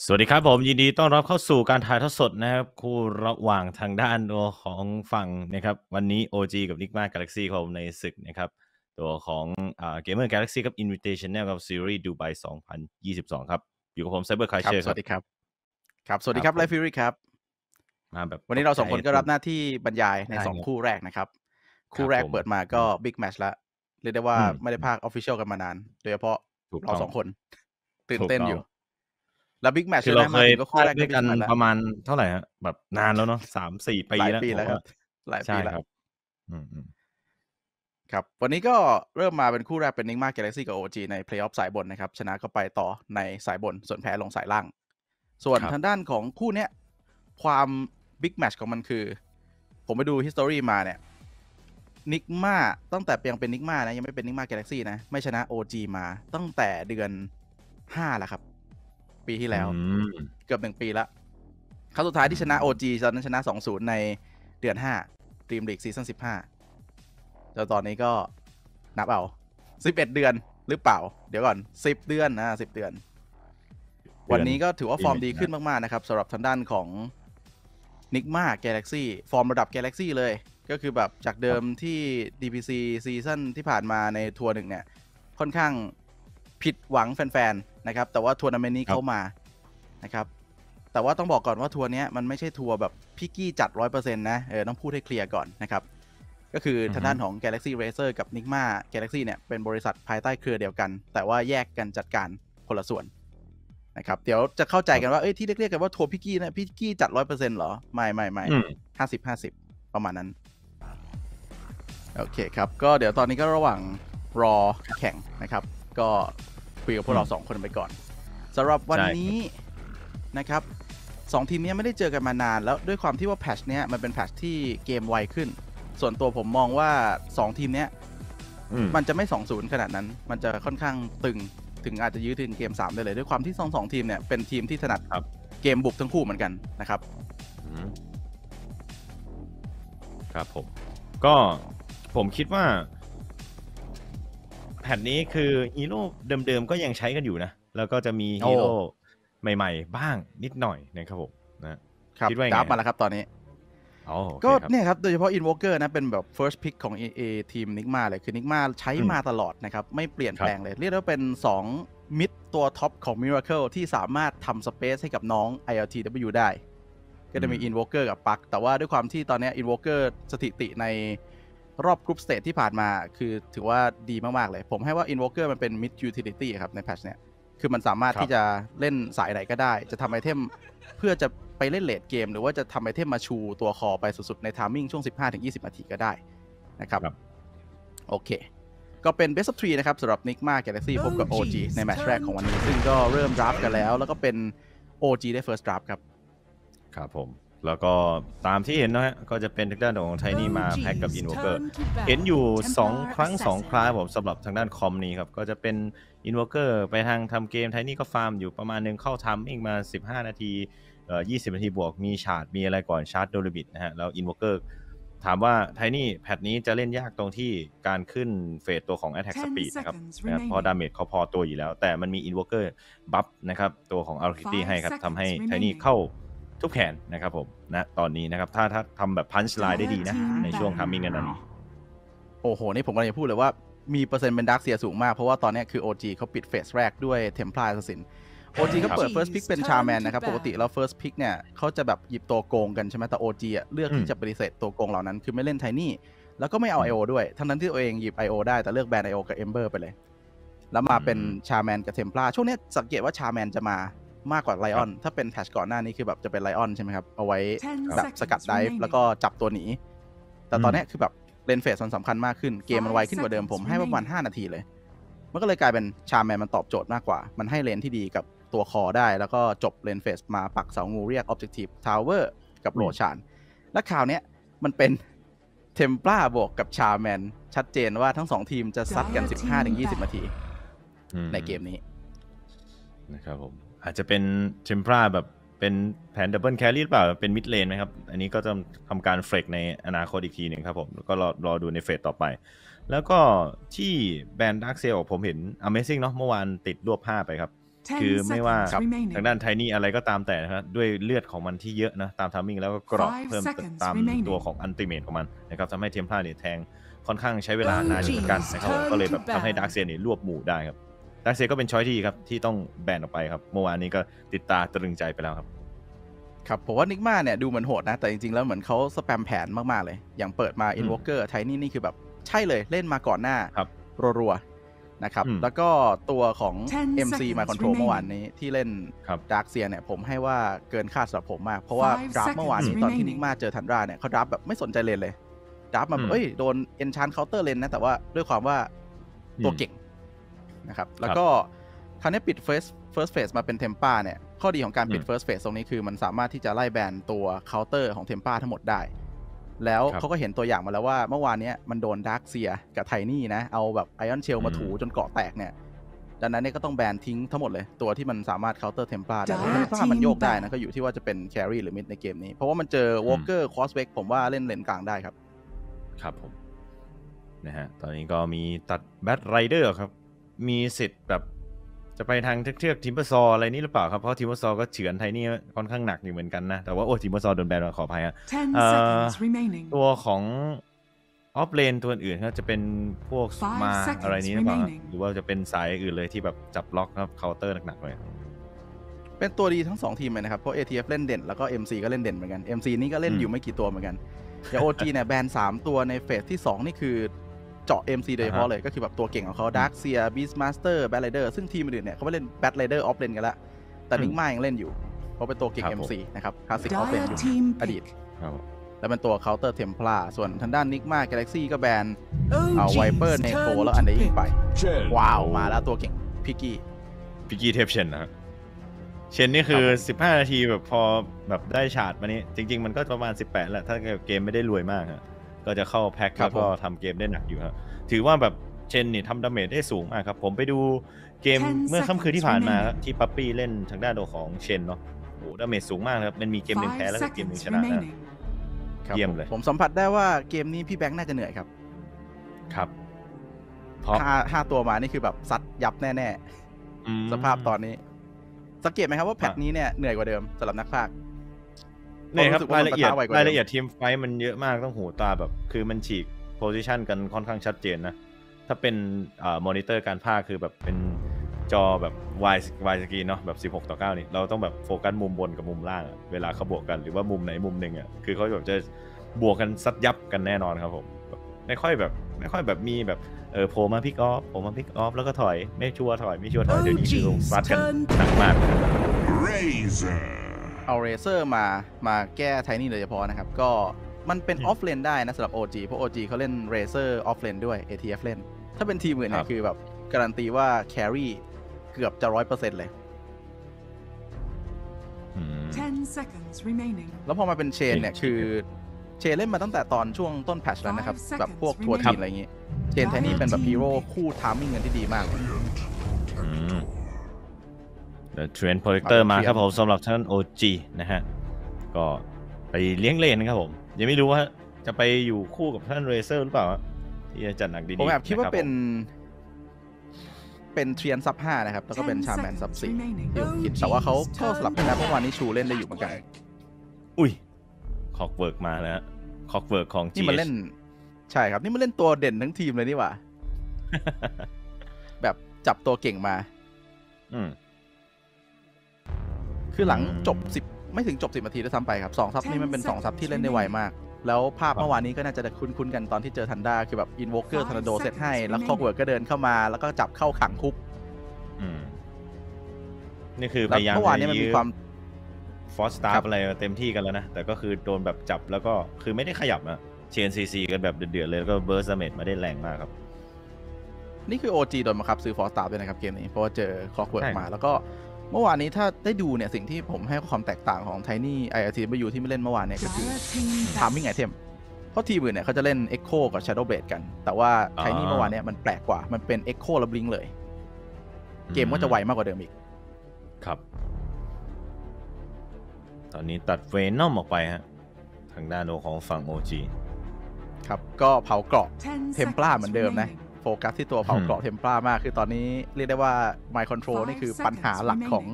สวัสดีครับผมยินดีต้อนรับเข้าสู่การถ่ายทอดสดนะครับ คู่ระหว่างทางด้านตัวของฝั่งนะครับ วันนี้ OG กับ Nigma Galaxy ครับผมในศึกนะครับ ตัวของอ่า Gamer Galaxy กับ Invitational กับ Series Dubai 2022 ครับ อยู่กับผม Cyber ครั Crusher สครัวับสดีครับ ครับ สวัสดีครับครับผมไลฟ์ฟิวรี่ครับมาแบบวันนี้เราสองคนก็รับหตใจน้าที่บรรยายในได้สองครับคู่แรกนะครับ คู่ครับแรกผมเปิดมาก็บิ๊กแมชละเรียกได้ว่าอืมไม่ได้ภาคออฟฟิเชียลกันมานาน โดยเฉพาะถูกเราต้องสองคน ตื่นถูกเต้นต้องอยู่ แล้วบิ๊กแมชคือเรานะเคมายถึงก็พคู่ลาดแรกด้วยกันบิ๊แชประมาณเท่าไหร่ฮะแบบนานแล้วเนาะสามสี่ปีหลายแล้วปีแล้วผมคว่ารับหลายใช่ปีแล้วครับอืมอืมครับ วันนี้ก็เริ่มมาเป็นคู่แรกเป็นนิกมา Galaxy กับ OG ในเพลย์ออฟสายบนนะครับ ชนะก็ไปต่อในสายบน ส่วนแพ้ลงสายล่าง ส่วนครับทางด้านของคู่เนี้ยความบิ๊กแมชของมันคือ ผมไปดู history มาเนี่ยNigma ตั้งแต่ยังเป็น Nigma นะ ยังไม่เป็น Nigma Galaxy นะ ไม่ชนะ OG มาตั้งแต่เดือน5แล้วครับ ปีที่แล้วอืมเกือบหนึ่งปีละครั้งสุดท้ายที่ชนะ OG ตอนนั้นชนะ 2-0 ในเดือน5 Dream League season 15แล้วตอนนี้ก็นับเอา 11 เดือนหรือเปล่า เดี๋ยวก่อน 10 เดือนนะ10 เดือน วันนี้ก็ถือว่าฟอร์มดีขึ้นมาก ๆ นะครับสำหรับทางด้านของ Nigma Galaxy ฟอร์มระดับ Galaxy เลย ก็คือแบบจากเดิมที่ DPC ซีซั่นที่ผ่านมาในทัวร์หนึ่งเนี่ย ค่อนข้าง ผิดหวังแฟนๆนะครับ แต่ว่าทัวร์นาเมนต์นี้ครับเข้ามานะครับ แต่ว่าต้องบอกก่อนว่าทัวร์เนี้ยมันไม่ใช่ทัวร์แบบพิกกี้จัด100%นะเออต้องพูดให้เคลียร์ก่อนนะครับ ก็คือทางด้านของ Galaxy Racer กับ Nigma Galaxy เนี่ยเป็นบริษัทภายใต้เครือเดียวกัน แต่ว่าแยกกันจัดการคนละส่วนนะครับเดี๋ยวจะเข้าใจกันว่าเอ้ยที่เรียกๆกันว่าทัวร์พิกกี้นะพิกกี้จัด100%เหรอ ไม่ไม่ไม่อืมห้าสิบห้าสิบประมาณนั้น โอเคครับ ก็เดี๋ยวตอนนี้ก็ระหว่างรอแข่งนะครับ ก็ คุยกับพวกเราอืมสองคนไปก่อนสำหรับวันใช่ครับนี้นะครับสองทีมเนี้ยไม่ได้เจอกันมานาน แล้วด้วยความที่ว่าแพทชเนี้ยมันเป็นแพทชที่เกมไวขึ้น ส่วนตัวผมมองว่า 2 ทีมเนี้ยอืมมันจะไม่2-0ขนาดนั้น มันจะค่อนข้างตึงถึงอาจจะยื้อถึงเกม 3 ได้เลย ด้วยความที่สองสองทีมเนี่ยเป็นทีมที่ถนัดครับเกมบุกทั้งคู่เหมือนกันนะครับอืมครับผม ก็ผมคิดว่า แผ่นนี้คือฮีโร่เดิมๆก็ยังใช้กันอยู่นะ แล้วก็จะมีฮีโร่ใหม่ๆ บ้างนิดหน่อยนะครับผมนะครับคิดว่ายังไงดับมาแล้วครับตอนนี้อ๋อโอเคก็ครับเนี่ยครับ โดยเฉพาะ Invoker นะ เป็นแบบ first pick ของ A, A ทีม Nigma เลย คือ Nigma ใช้อืมมาตลอดนะครับ ไม่เปลี่ยนครับแปลงเลย เรียกได้ว่าเป็น 2 mid ตัวท็อปของ Miracle ที่สามารถทำ space ให้กับน้อง ILTW ได้ ก็จะมี Invoker กับ Puck แต่ว่าด้วยความที่ตอนเนี้ย Invoker สถิติใน รอบ group stage ที่ผ่านมาคือถือว่าดีมาก ๆ เลย ผมให้ว่า Invoker มันเป็น mid utility ครับ ใน patch เนี้ยคือมันสามารถครับที่จะเล่นสายไหนก็ได้ จะทำไอเทมเพื่อจะไปเล่น late game หรือว่าจะทำไอเทมมาชูตัว core ไปสุด ๆ ใน timing ช่วง 15-20 นาทีก็ได้นะครับครับโอเค ก็เป็น Best of 3นะครับสำหรับ Nigma Galaxy พบกับ OG ในแมตช์แรกของวันนี้ ซึ่งก็เริ่ม draft กันแล้ว แล้วก็เป็น OG ได้ First Draft ครับ ครับผม แล้วก็ตามที่เห็นนะฮะ ก็จะเป็นทางด้านของไทนี่มาแพ็กกับอิน o วเกอร์เห็นอยู่ 2 ครั้ง 2 คราผมสำหรับทางด้าน comp นี้ครับ ก็จะเป็นอิน o วเกอร์ไปทางทำเกมไทนี่ก็ฟาร์มอยู่ประมาณหนึงเข้าทำอีกมา 15 นาทีเอ่อ20 นาทีบวกมีชาร์จมีอะไรก่อนชาร์จโดลิบิตนะฮะ แล้วอิน o วเกอร์ถามว่าไทนี่แพทนี้จะเล่นยากตรงที่การขึ้นเฟสตัวของ Attack Speed นะครับนะครับเพราะดาเมจเขาพอตัวอยู่แล้ว แต่มันมี Invoker บัฟนะครับ ตัวของ a r c h i t y ให้ครับทำให้ไทนี่เข้า ทุกแขนนะครับผมนะตอนนี้นะครับ ถ้าถ้าทำแบบพันช์ไลน์ได้ดีนะ ในช่วงทามมิ่งนั้นโอ้โห นี่ผมกำลังจะพูดเลยว่ามีเปอร์เซ็นต์เป็นดักเสียสูงมาก เพราะว่าตอนเนี้ยคือ OG เขาปิดเฟสแรกด้วย Templar Assassin OG เขาเปิด First Pick เป็น Charman นะครับ ปกติแล้ว First Pick เนี่ยเขาจะแบบหยิบตัวโกงกันใช่ไหมแต่ OG อะเลือกที่จะปฏิเสธตัวโกงเหล่านั้น คือไม่เล่น Tiny แล้วก็ไม่เอา IO ด้วย ทั้งนั้นที่ตัวเองหยิบ IO ได้แต่เลือกแบน IO กับ Ember ไปเลย แล้วมาเป็น Charman กับ Templar ช่วงเนี้ยสังเกตว่า Charman จะมา มากกว่า Lion ถ้าเป็นแพทชก่อนหน้านี้คือแบบจะเป็น Lion ใช่ไหมครับ เอาไว้แบบสกัดไดฟ์แล้วก็จับตัวหนี แต่ตอนเนี้ยคือแบบเลนเฟสมันสำคัญมากขึ้น เกมมันไวขึ้นกว่าเดิมผมให้ประมาณ 5 นาทีเลย มันก็เลยกลายเป็น Shaman มันตอบโจทย์มากกว่า มันให้เลนที่ดีกับตัว core ได้ แล้วก็จบ lane phase มาปักเสางูเรียก Objective Tower กับ Roshan และคราวเนี้ยมันเป็น Templar บวกกับ Shaman ชัดเจนว่าทั้งสองทีมจะซัดกัน 15-20 นาทีอืมในเกมนี้นะครับผม อาจจะเป็นเทม p ราแบบเป็นแผนดับเบิลแครี่หรือเปล่า เป็นมิดเลนไหมครับ อันนี้ก็จะทำการเฟกในอนาคตอีกทีหนึ่งครับผม แล้วก็รอรอดูใน phase ต่อไป แล้วก็ที่แบรนด์ด a r k กเซลผมเห็น Amazing เนาะเมื่อวานติดรวบ5ไปครับ คือไม่ว่าครับทางด้านไทนี่อะไรก็ตามแต่นะครับด้วยเลือดของมันที่เยอะนะ ตามทามมิ่งแล้วก็กรอบ Five เพิ่ม seconds ตาม remaining ตัวของอันติเมตของมันนะครับทำให้เทมพลาเนี่ยแทงค่อนข้างใช้เวลานานอยู่เหมือนกันนะครับผมก็เลยแบบทำให้ดาร์กเซียเนี่ยรวบหมู่ได้ครับดา ร์กเซียก็เป็นช้อยที่ครับที่ต้องแบนออกไปครับเมื่อวานนี้ก็ติดตาตรึงใจไปแล้วครับ ครับผมว่านิกมาเนี่ยดูเหมือนโหดนะ แต่จริงๆ แล้วเหมือนเขาสแปมแผนมากๆเลย อย่างเปิดมา Invoker ไทนี่นี่คือแบบใช่เลยเล่นมาก่อนหน้าครับรัวๆนะครับอืมแล้วก็ตัวของ10 MC seconds มาคอนโทรล remaining เมื่อวานนี้ที่เล่นครับดาร์กเซียเนี่ยผมให้ว่าเกินคาดสำหรับผมมาก เพราะว่า Five ดราฟเมื่อวานนี้ seconds ตอนที่ remaining นิกมาเจอทันดราเนี่ยเขาดราฟแบบไม่สนใจเลนเลยดราฟมาอืมเอ้ยโดนเอนชานเคาน์เตอร์เลนนะแต่ว่าด้วยความว่าตัวอืมเก่ง นะครับ แล้วก็คราวนี้ปิด first first phase มาเป็นเทมปาเนี่ย ข้อดีของการปิดอืม first phase ตรงนี้คือมันสามารถที่จะไล่แบนตัวเคาน์เตอร์ของเทมปาทั้งหมดได้ แล้วครับเขาก็เห็นตัวอย่างมาแล้วว่าเมื่อวานเนี้ยมันโดน Dark Seer กับ Tiny นะ เอาแบบ Ion Shell มาอืมถูจนเกาะแตกเนี่ยดังนั้นเนี่ยก็ต้องแบนทิ้งทั้งหมดเลย ตัวที่มันสามารถเคาน์เตอร์เทมปลาได้ Dark เทมปลามันโยกได้นะ Team ก็อยู่ที่ว่าจะเป็น carry หรือ mid ในเกมนี้ เพราะว่ามันเจอ Invoker Quas Wex ผมว่าเล่นเลนกลางได้ครับ ครับผม นะฮะ ตอนนี้ก็มีตัด Batrider ครับ มีสิทธิ์แบบ จะไปทางเทือกๆ Timbersaw อะไรนี่หรือเปล่าครับ เพราะ Timbersaw ก็เฉือน Tinyค่อนข้างหนักอยู่เหมือนกันนะ แต่ว่าโอ้ Timbersaw โดนแบนมาขออภัยฮะ10 Uh, seconds remaining. ตัวของ off lane ตัวอื่นก็จะเป็นพวก Five มา seconds อะไรนี้หรือเปล่าฮะ remaining หรือว่าจะเป็นสายอื่นเลยที่แบบจับล็อกครับเคาน์เตอร์หนักๆเลยเป็นตัวดีทั้ง2ทีมเลยนะครับ เพราะ ATF เล่นเด่นแล้วก็ MC ก็เล่นเด่นเหมือนกัน MC นี่ก็เล่นอืมอยู่ไม่กี่ตัวเหมือนกันอย่าง OG เนี่ยแบน3ตัวใน phase ที่ 2 นี่คือ เจาะ MC โดยเฉพาะเลยก็คือแบบตัวเก่งของเขา Dark s e a Beast Master Bad Rider ซึ่งทีมอื่นเนี่ยเขาไม่เล่น Batrider Off Lane กันละแต่นิกมายังเล่นอยู่ เพราะเป็นตัวเก่งครับผม MC นะครับคลาสสิก Off Lane Dire อยู่ team อดีต pick. ครับแล้วเป็นตัว Counter Templar ส่วนทางด้านนิกมา Galaxy ก็แบน OG's เอา Viper Necro turn แล้ว to อันเดอร์ยิง pick. ไป Ten. ว้าวมาแล้วตัวเก่งพิกกี้พิกกี้เทปเชนนะครับเชนนี่คือ 15 นาทีแบบพอแบบได้ฉาดมานี้จริง ๆ มันก็ประมาณ 18แหละถ้าเกมไม่ได้รวยมากฮะ ก็จะเข้าแพ็คครัแล้บวก็ผมทำเกมได้หนักอยู่ครับถือว่าแบบเชนนี่ทำดาเมจได้สูงมากครับ ผมไปดูเกม10เมื่อค่ำคืนที่ผ่านมา seconds ครับที่ Puppey เล่นทางด้านตัวของ Chen เนาะโอ้ damage สูงมากนะครับมันมีเกมหนึ่ง Five แพ้แล้วก็เกมหนึ่ง seconds ชนะนะ remaining. ครับเยี่ยมผมเลย ผมสัมผัสได้ว่าเกมนี้พี่แบงค์น่าจะเหนื่อยครับ ครับเพราะห้าห้าตัวมานี่คือแบบซัดยับแน่อืมๆสภาพตอนนี้ สังเกตไหมครับว่า patch นี้เนี่ยเหนื่อยกว่าเดิมสำหรับนักพากย์ เนี่ยครับผมรู้สึกว่ารายละเอียดมันปะทะไวกว่าเดิมรายละเอียด teamfight มันเยอะมากต้องหูตาแบบ คือมันฉีกposition กันค่อนข้างชัดเจนนะ ถ้าเป็นอ่ามอนิเตอร์การพากย์คือแบบเป็นจอแบบ widescreen เนาะแบบ 16 ต่อ 9 นี่ เราต้องแบบโฟกัสมุมบนกับมุมล่างอะเวลาเขาบวกกันหรือว่ามุมไหนมุมหนึ่งอะคือเขาแบบจะบวกกันซัดยับกันแน่นอนครับผมแบบไม่ค่อยแบบ ไม่ค่อยแบบมีแบบเออโผล่มา pick off โผล่มา pick off แล้วก็ถอยไม่ชัวร์ถอยไม่ชัวร์ถอยเดี๋ยวนี้คือซัดกันหนักมาก Razor. เอา Razor มามาแก้ Tiny โดยเฉพาะนะครับ ก็มันเป็นอืม offlane ได้นะสำหรับ OG เพราะ OG เขาเล่น Razor offlane ด้วย ATF เล่น ถ้าเป็นทีมอื่นเนี่รัยบคือแบบ การันตีว่า carry เกือบจะร้อยเปอร์เซ็นต์เลยอืม10 seconds remaining. แล้วพอมาเป็น Chen เนี่ยจริงคือ Chen เล่นมาตั้งแต่ตอนช่วงต้น patch แล้วนะครับ Five แบบพวก seconds ทัวร์ remaining ทีมอะไรอย่างงี้ Chen Tiny เป็นแบบฮีโร่คู่ timing กันที่ดีมากเลยอืม เดี๋ยว Treant Protector มาครับผมสำหรับท่าน OG นะฮะ ก็ไปเลี้ยงเลนนะครับผม ยังไม่รู้ว่าจะไปอยู่คู่กับท่าน Razor หรือเปล่าฮะที่จะจัดหนักดีๆผมแอบคิดว่าครับเป็นผมเป็น Treant sup ห้านะครับ แล้วก็เป็น10 Shaman sup seconds สี่ remaining. ที่ผมคิดแต่ว่าเขาก็สลับกันนะเพราะวันนี้ Chu เล่นได้อยู่เหมือนกัน อุ้ย Clockwerk มาแล้วฮะ Clockwerk ของนี่มัน GH เล่น ใช่ครับ นี่มันเล่นตัวเด่นทั้งทีมเลยนี่หว่าแบบจับตัวเก่งมา อืม คือหลังอืมจบสิบไม่ถึงจบสิบนาทีด้วยซ้ำไปครับสอง sup นี่มันเป็นสอง sup ที่เล่นได้ไวมาก แล้วภาพเมื่อวานนี้ก็น่าจะคุ้นๆกันตอนที่เจอ Thunder คือแบบอินวอ k เกอร์ Five Tornado set ให้ seconds แล้ว remaining Clockwerk ก็เดินเข้ามาแล้วก็จับเข้าขังคุกอืมนี่คือแล้วพยายามเมื่อวานนี้มันมีความ Force Staff ครับอะไรเต็มที่กันแล้วนะ แต่ก็คือโดนแบบจับแล้วก็คือไม่ได้ขยับนะ Chen CC กันแบบเดือดๆเลยแล้วก็ burst damage มาได้แรงมากครับ นี่คือ OG โดนบังคับซื้อ Force Staff ด้วยนะครับเกมนี้ เพราะว่าเจอ Clockwerk ใช่มา แล้วก็ เมื่อวานนี้ถ้าได้ดูเนี่ยสิ่งที่ผมให้ความแตกต่างของ Tiny IRTW ที่ไม่เล่นเมื่อวานเนี่ยก็คือ Dire team timing ไอเทมเพราะทีมอื่นเนี่ยเขาจะเล่น Echo กับ Shadow Blade กัน แต่ว่าอ่า Tiny เมื่อวานเนี่ยมันแปลกกว่ามันเป็น Echo และ Blink เลย เกมก็จะไวมากกว่าเดิมอีก ครับ ตอนนี้ตัด Venom ออกไปฮะทางด้านของฝั่ง OG ครับก็เผาเกราะ10 Templar เหมือนเดิมนะ seconds remaining. โฟกัสที่ตัวเผาเกราะเ Templar มาก คือตอนนี้เรียกได้ว่า Mind Control นี่คือปัญหาหลักของ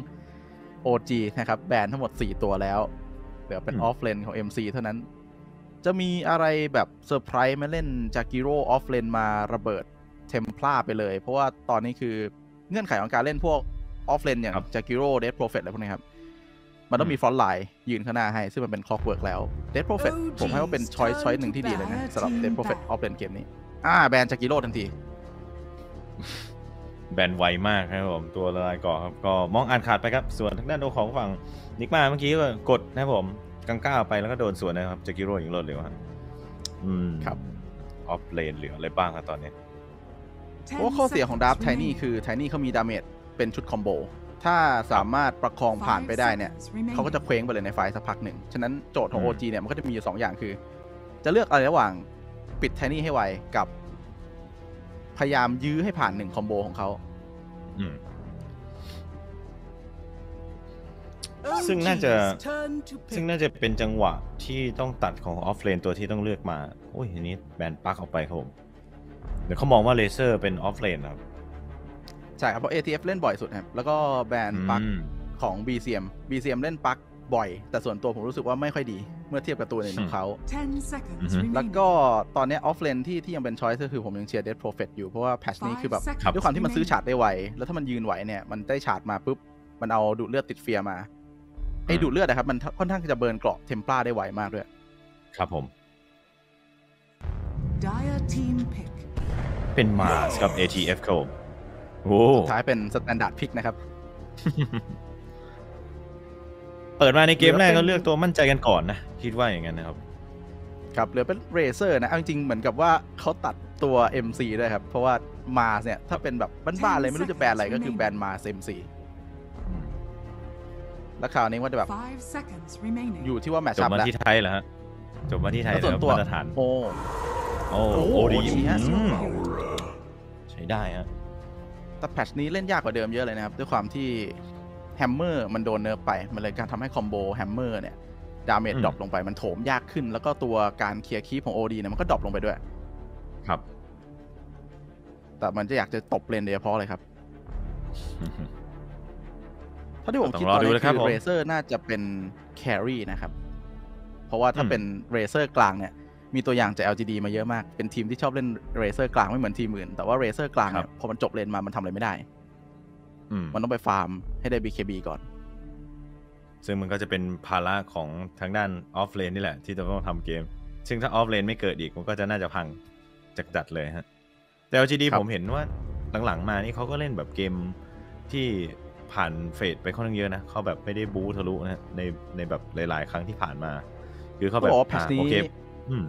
OG นะครับ แบนทั้งหมด 4 ตัวแล้ว เหลือเป็นอืม offlane ของ MC เท่านั้น จะมีอะไรแบบเซอร์ไพรส์มาเล่น Jakiro offlane มาระเบิดเทม p ลาไปเลย เพราะว่าตอนนี้คือเงื่อนไขของการเล่นพวก offlane อย่างครับ Jakiro Death Prophet อะไรพวกนี้ครับ มันต้องมี frontline ยืนข้างหน้าให้ ซึ่งมันเป็น Clockwerk แล้วDeath Prophet ผมให้ว่าเป็น choice choice หนึ่งที่ดีเลยนะสำหรับ Death Prophet offlane เกมนี้ อ่าแบน Jakiro ทันที แบนไวมากครับผมตัวละลายเกราะครับก็มองอ่านขาดไปครับ ส่วนทางด้านโดของฝั่ง Nigma เมื่อกี้ก็กดนะครับผมกังก้าวไปแล้วก็โดนสวนนะครับ Jakiro อย่างรวดเร็วครับอืมครับ offlane เหลืออะไรบ้างครับตอนนี้เพราะว่าข้อเสียของ draft Tiny คือ Tiny เขามี damage เป็นชุด combo ถ้าสามารถประคองผ่านไปได้เนี่ยเขาก็จะเคว้งไปเลยใน fight สักพักหนึ่ง ฉะนั้นโจทย์ของอืม OG เนี่ยมันก็จะมีอยู่2อย่างคือ จะเลือกอะไรระหว่าง ปิด Tiny ให้ไวกับ พยายามยื้อให้ผ่านหนึ่ง combo ของเขาอืมซึ่งน่าจะซึ่งน่าจะเป็นจังหวะที่ต้องตัดของ offlane ตัวที่ต้องเลือกมาโอ้ยอันนี้แบน Puck ออกไปครับผมเดี๋ยวเขามองว่า Razor เป็น offlane ครับใช่ครับเพราะ ATF เล่นบ่อยสุดครับแล้วก็แบน Puck อืมของ bzm bzm เล่น Puck บ่อย แต่ส่วนตัวผมรู้สึกว่าไม่ค่อยดี เมื่อเทียบกับตัวอื่นของเขา10 seconds อือฮึ remaining. แล้วก็ตอนเนี้ offlane ที่ที่ยังเป็น choice ก็คือผมยังเชียร์ Death Prophet อยู่ เพราะว่า patch นี้คือแบบครับด้วยความที่มันซื้อ Shard ได้ไว แล้วถ้ามันยืนไหวเนี่ย มันได้ Shard มาปุ๊บ มันเอาดูดเลือดติด fear มาไอ้อืมดูดเลือดนะครับ มันค่อนข้างจะเบิร์นเกราะเทม p ลาได้ไวมากด้วย ครับผม Dire team pick. เป็น Mars กับ ATF ครับผมโอ้สุดท้ายเป็น standard pick นะครับ เปิดมาในเกมแรกเหลือเป็นก็เลือกตัวมั่นใจกันก่อนนะ คิดว่าอย่างนั้นนะครับ ครับเหลือเป็น Razor นะ เอาจริงๆเหมือนกับว่าเขาตัดตัว MC ด้วยครับ เพราะว่ามาเนี่ย ถ้าเป็นแบบบ้านๆเลยไม่รู้จะแบนอะไรก็คือแบนมา MC แล้วคราวนี้ว่าจะแบบ5 seconds remaining. อยู่ที่ว่า matchup จบมาแล้วที่ไทยเหรอฮะจบมาที่ไทยแล้วส่วนนะครับตัวมาตรฐานโอ้โอ้โอ้โอ้ดีโอ้ดีฮะอืมใช้ได้ฮะแต่แพทชนี้เล่นยากกว่าเดิมเยอะเลยนะครับ ด้วยความที่ แฮมเมอร์มันโดนเนิร์ฟไป มันเลยการทำให้คอมโบแฮมเมอร์เนี่ยดาเมจอืมดรอปลงไปมันโถมยากขึ้น แล้วก็ตัวการเคลียร์คีปของ OD เนี่ยมันก็ดรอปลงไปด้วย ครับ แต่มันจะอยากจะตบเลนโดยเฉพาะเลยครับเท่าที่ผมต้องคิดรอตอนดูนี้นะครับคือผม Razorน่าจะเป็น carry นะครับ เพราะว่าถ้าอืมเป็น Razor กลางเนี่ย มีตัวอย่างจาก LGD มาเยอะมาก เป็นทีมที่ชอบเล่น Razor กลางไม่เหมือนทีมอื่น แต่ว่า Razor กลางเนี่ยพอมันจบเลนมามันทำอะไรไม่ได้อื มมันต้องไปฟาร์มให้ได้ BKB ก่อน ซึ่งมันก็จะเป็นภาระของทางด้าน offlane นี่แหละ ที่จะต้องทำเกม ซึ่งถ้า offlane ไม่เกิดอีก มันก็จะน่าจะพังจัดจัดๆเลยฮะ แต่ LGD ครับผมเห็นว่าหลังๆมานี่เขาก็เล่นแบบเกมที่ผ่าน phase ไปค่อนข้างเยอะนะเขาแบบไม่ได้บู๊ทะลุนะฮะในในแบบหลาย ๆ ครั้งที่ผ่านมา คือเขาแบบต้องบอกว่า patch อะนี้โอเคอืม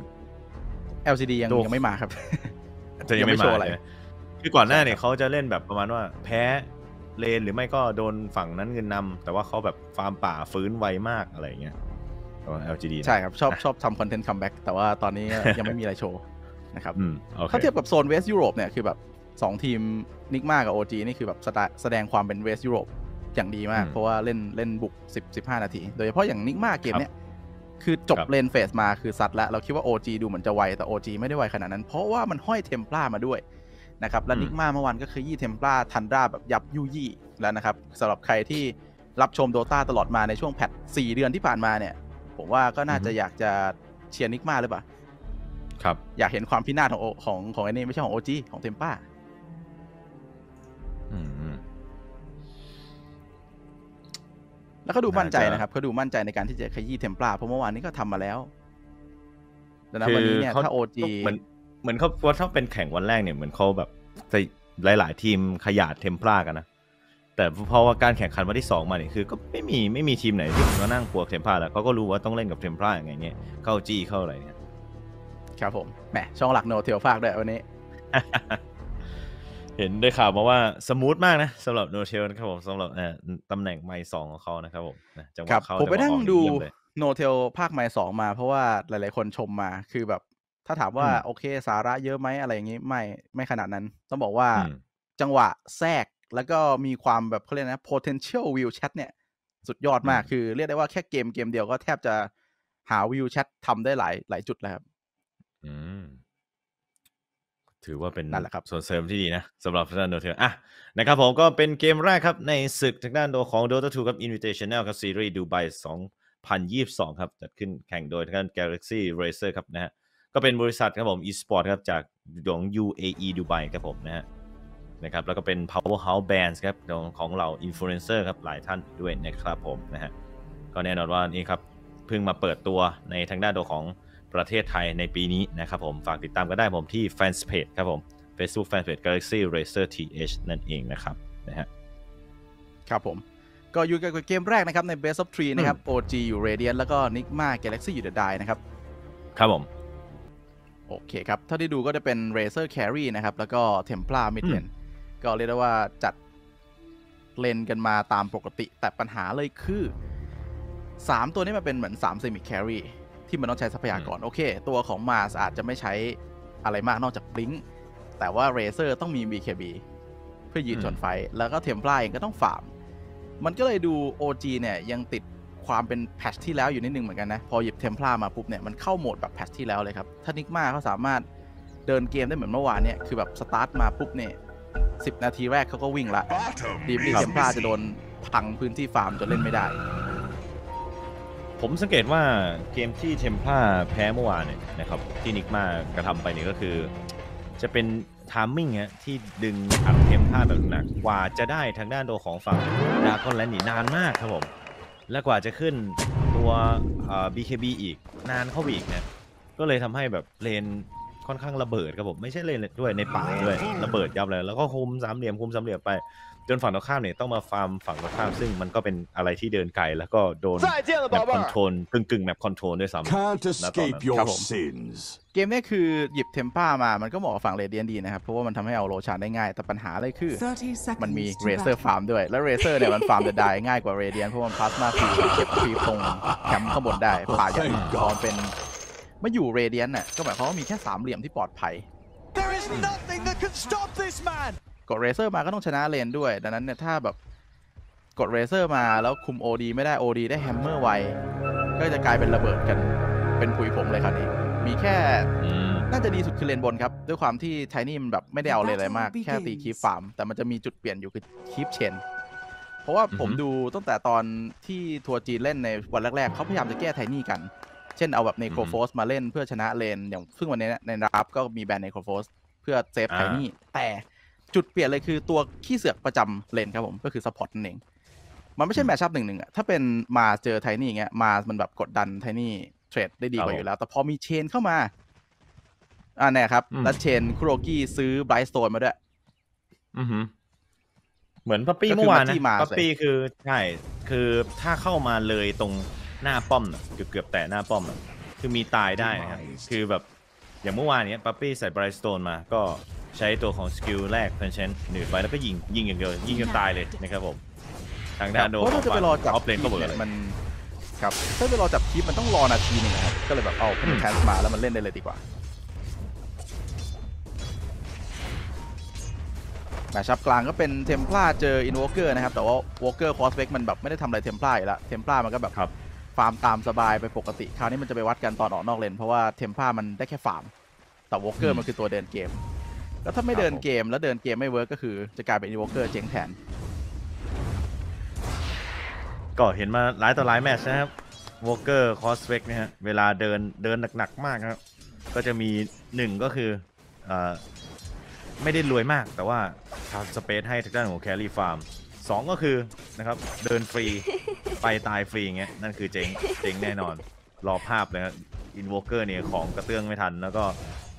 LGD ยังตัวยังไม่มาครับจะยังไม่ยังไม่โชมาว์อะไรใช่ไหมคือก่อนหน้าเนี่ยเขาจะเล่นแบบประมาณว่า แพ้ เลนหรือไม่ก็โดนฝั่งนั้นเงินนำแต่ว่าเขาแบบฟาร์มป่าฟื้นไวมากอะไรอย่างเงี้ยตัว LGD นะใช่ครับ ชอบชอบทำ content comeback แต่ว่าตอนนี้ยังไม่มีอะไรโชว์นะครับอืมโอเคถ้าเทียบกับโซนเวสยุโรปเนี่ยคือแบบ 2 ทีมนิกมากับ OG นี่คือแบบแสดงแสดงความเป็นเวสยุโรปอย่างดีมาก เพราะว่าเล่นเล่นบุก 10 15 นาที โดยเฉพาะอย่างนิกมาเกมเนี้ยคือจบครับเลนเฟสมาคือซัดแล้ว เราคิดว่า OG ดูเหมือนจะไว แต่ OG ไม่ได้ไวขนาดนั้น เพราะว่ามันห้อยเทมปลามาด้วย นะครับและนิกมาเมื่อวานก็คือยี่เทมปลาทันดราแบบยับยุยี่แล้วนะครับสำหรับใครที่รับชมโดตาตลอดมาในช่วงแพท4เดือนที่ผ่านมาเนี่ย ผมว่าก็น่าจะอยากจะเชียร์นิกมาหรือเปล่าครับ อยากเห็นความพินาศของ O- ของของไอ้นี่ไม่ใช่ของ OG ของเทมป้าอืมอืมแล้วก็ดูมั่นใจน่าจะนะครับเขาดูมั่นใจในการที่จะขยี้เทมปลาเพราะเมื่อวานนี้ก็ทำมาแล้วดังนั้นคือวันนี้เนี่ยเขาถ้า OG เหมือน เหมือนเขาว่าถ้าเป็นแข่งวันแรกเนี่ยเหมือนเขาแบบจะหลาย ๆ ทีมขยาดเทมพลากันนะแต่พอว่าการแข่งขันวันที่สองมาเนี่ยคือก็ไม่มีไม่มีทีมไหนที่มานั่งกลัวเทมพลาแล้วเขาก็รู้ว่าต้องเล่นกับเทมพลาอย่างไงเงี้ยเข้าจี้เข้าอะไรเนี่ยครับผมแหมช่องหลักโนเทลฟากด้วยวันนี้ เห็นได้ข่าวมาว่าสมูทมากนะสำหรับโนเทลนะครับผมสำหรับเอ่อตำแหน่งไมค์สองของเขานะครับผมนะจังหครัวะบเขาผมไปจัหวะนั่งออกดูเยี่ยมเลยโนเทลภาคใหม่สองมาเพราะว่าหลาย ๆ คนชมมาคือแบบ ถ้าถามว่าอืมโอเค สาระเยอะไหมอะไรอย่างนี้ไม่ไม่ขนาดนั้น ต้องบอกว่าอืมจังหวะแทรกแล้วก็มีความแบบเขาเรียกนะ potential view chat เนี่ย สุดยอดมากอืมคือ เรียกได้ว่าแค่เกมเกมเดียวก็แทบจะหา view chat ทำได้หลายหลายจุดแล้วครับอืมถถือว่าเป็นนั่นแหละครับส่วนเสริมที่ดีนะสำหรับทางด้านโดเทอร์อะนะครับผมก็เป็นเกมแรกครับ ในศึกทางด้านโดของ Dota 2ครับ Invitational ครับซีรีส์ดูไบ2022 ครับ จัดขึ้นแข่งโดยทางด้าน Galaxy Racer ครับนะฮะ ก็เป็นบริษัทครับผม e-sport ครับจากของ UAE ดูไบครับผมนะฮะนะครับแล้วก็เป็น Powerhouse Bands ครับของของเรา Influencer ครับหลายท่านด้วยนะครับผมนะฮะก็แน่นอนว่านี่ครับเพิ่งมาเปิดตัวในทางด้านโดของประเทศไทยในปีนี้นะครับผมฝากติดตามกันได้ผมที่ Fans Page ครับผม Facebook Fanpage Galaxy Racer TH นั่นเองนะครับนะฮะครับผมก็อยู่กับเกมแรกนะครับใน Best of 3นะครับ OG อยู่ Radiant แล้วก็ Nigma Galaxy อยู่ The Die นะครับ ครับผม โอเคครับ ถ้าได้ดูก็จะเป็น Razer Carry นะครับ แล้วก็ Templar Mid Lane ก็เรียกได้ว่าจัดเลนกันมาตามปกติ แต่ปัญหาเลยคือ 3 ตัวนี้มันเป็นเหมือน3 Semi Carry ที่มันต้องใช้ทรัพยากร โอเค ตัวของ Mars อาจจะไม่ใช้อะไรมากนอกจาก Blink แต่ว่า Razer ต้องมี BKB เพื่อยืนอืมชนไฟท์แล้วก็ Templar เองก็ต้องฟาร์ม มันก็เลยดู OG เนี่ยยังติด ความเป็น patch ที่แล้วอยู่นิดนึงเหมือนกันนะ พอหยิบเทม p ลามาปุ๊บเนี่ยมันเข้าโหมดแบบ patch ที่แล้วเลยครับถ้า Nigma เขาสามารถเดินเกมได้เหมือนเมื่อวานเนี่ยคือแบบสตาร์ทมาปุ๊บเนี่ยสินาทีแรกเขาก็วิ่งละ Bottom ดีมที่ is เทม p ลาจะโด busy. นพังพื้นที่ฟาร์มจนเล่นไม่ได้ ผมสังเกตว่าเกมที่ Templar แพ้เมื่อวานเนี่ยนะครับที่ Nigma กระทำไปเนี่ยก็คือ จะเป็น timing ฮะที่ดึงอัด Templar แบบหนักกว่าจะได้ทางด้านโดของฝั่งDragon Lance นี่นานมากครับผม และกว่าจะขึ้นตัวเอ่อ BKB อีกนานเข้าไปอีกเนี่ยก็เลยทำให้แบบเลนค่อนข้างระเบิดครับผมไม่ใช่เลนด้วยในป่าด้วยระเบิดยับเลยแล้วก็คุมสามเหลี่ยมคุมสามเหลี่ยมไป จนฝั่งตรงข้ามเนี่ยต้องมาฟาร์มฝั่งตรงข้ามซึ่งมันก็เป็นอะไรที่เดินไกลแล้วก็โดน map control กึ่งกึ่ง map control ด้วยซ้ำ Can't escape Not on. your Come on. sins. เกมเนี้คือหยิบเทม p ลามามันก็เหมาะกับฝั่ง Radiant ดีนะครับ เพราะว่ามันทำให้เอา Roshan ได้ง่าย แต่ปัญหาเลยคือ30 seconds มันมี to Razor battle. ฟาร์มด้วย แล้ว Razor เนี่ยมันฟาร์มจะได้ง่ายกว่า Radiant เพราะมัน Plasma Field เก็บฟีตรงแคมป์ข้างบนได้ป่าใหญ่ Thank พอ God มันเป็นมาอยู่ Radiant น่ะก็หมายความว่ามีแค่สามเหลี่ยมที่ปลอดภัย There is nothing that can stop this man. กด Razor มาก็ต้องชนะเลนด้วย ดังนั้นเนี่ยถ้าแบบกด Razor มาแล้วคุม OD ไม่ได้ OD ได้ Hammer ไวก็จะกลายเป็นระเบิดกันเป็นผุยผงเลยคราวนี้ มีแค่อืมน่าจะดีสุดคือเลนบนครับ ด้วยความที่ Tiny มันแบบไม่ได้เอาเลนอะไรมาก Battle แค่ตี begins creep ฟาร์ม แต่มันจะมีจุดเปลี่ยนอยู่คือcreep Chen เพราะว่าผมอือฮึดูตั้งแต่ตอนที่ทัวร์จีนเล่นในวันแรกๆเขาพยายามจะแก้ Tiny กัน เช่นเอาแบบ Necrophos มาเล่นเพื่อชนะเลน อย่างซึ่งวันนี้ในรับก็มีแบน Necrophos เพื่อเซฟ Tiny แต่ จุดเปลี่ยนเลยคือตัวขี้เสือกประจำเลนครับผมก็คือ support นั่นเอง มันไม่ใช่ matchup หนึ่งหนึ่งอะถ้าเป็นมาเจอ Tiny อย่างเงี้ยมามันแบบกดดัน Tiny trade ได้ดีกว่าอยู่แล้ว แต่พอมี Chen เข้ามา อ่าแน่ครับอืมแล้ว Chen KuroKy ซื้อ Blight Stone มาด้วย อือหือเหมือนปั๊ปปี้ก็คือเมื่อวานนะ Matty Mars ปั๊ปปี้คือใช่คือถ้าเข้ามาเลยตรงหน้าป้อมน่ะเกือบเกือบๆแต่หน้าป้อมน่ะคือมีตายได้นะครับคือแบบอย่างเมื่อวานเนี้ยปั๊ปปี้ใส่ไบรท์สโตนมาก็ ใช้ตัวของสกิลแรกเพนเชนหนืดไปแล้วก็ยิงยิงอย่างเดียวยิงจนตายเลยนะครับผมทางด้านโดเพราะถ้าจะไปรอจับออฟเลนก็เบิร์คีดปเลยเนี่ยมันครับถ้าไปรอจับคีปมันต้องรอนาทีหนึ่งนะครับก็เลยแบบเอาเพนแคสมาแล้วมันเล่นได้เลยดีกว่าmatchup กลางก็เป็นเทม p ลาเจออินวอ k เกอร์นะครับ แต่ว่าวอ l เกอร์คอสเ c กมันแบบไม่ได้ทำอะไรเทม p ลาอยู่แล้วเทม p ลามันก็แบบครับฟาร์มตามสบายไปปกติ คราวนี้มันจะไปวัดกันตอนออกนอกเลนเพราะว่าเทม p ลามันได้แค่ฟาร์ม แต่วอ l เกออืร์มมันคือตัวเดินเกม แล้วถ้าไม่เดินเกมแล้วเดินเกมไม่ work ก็คือจะกลายเป็นอินวอ k เกอร์เจ๊งแทนก็เห็นมาหลายต่อหลายแมตช์นะครับ Voker Quas Wex นะฮะเวลาเดินเดินหนักๆมากครับ ก็จะมีหนึ่งก็คือเอ่อไม่ได้รวยมากแต่ว่าทำ space ให้ทางด้านของ carry ฟาร์มสองก็คือนะครับ เดินฟรี ไปตายฟรีเงี้ยนั่นคือเจ๊งเจ๊งแน่นอน รอภาพเลยครับ Invoker เนี่ยของกระเตื้องไม่ทัน แล้วก็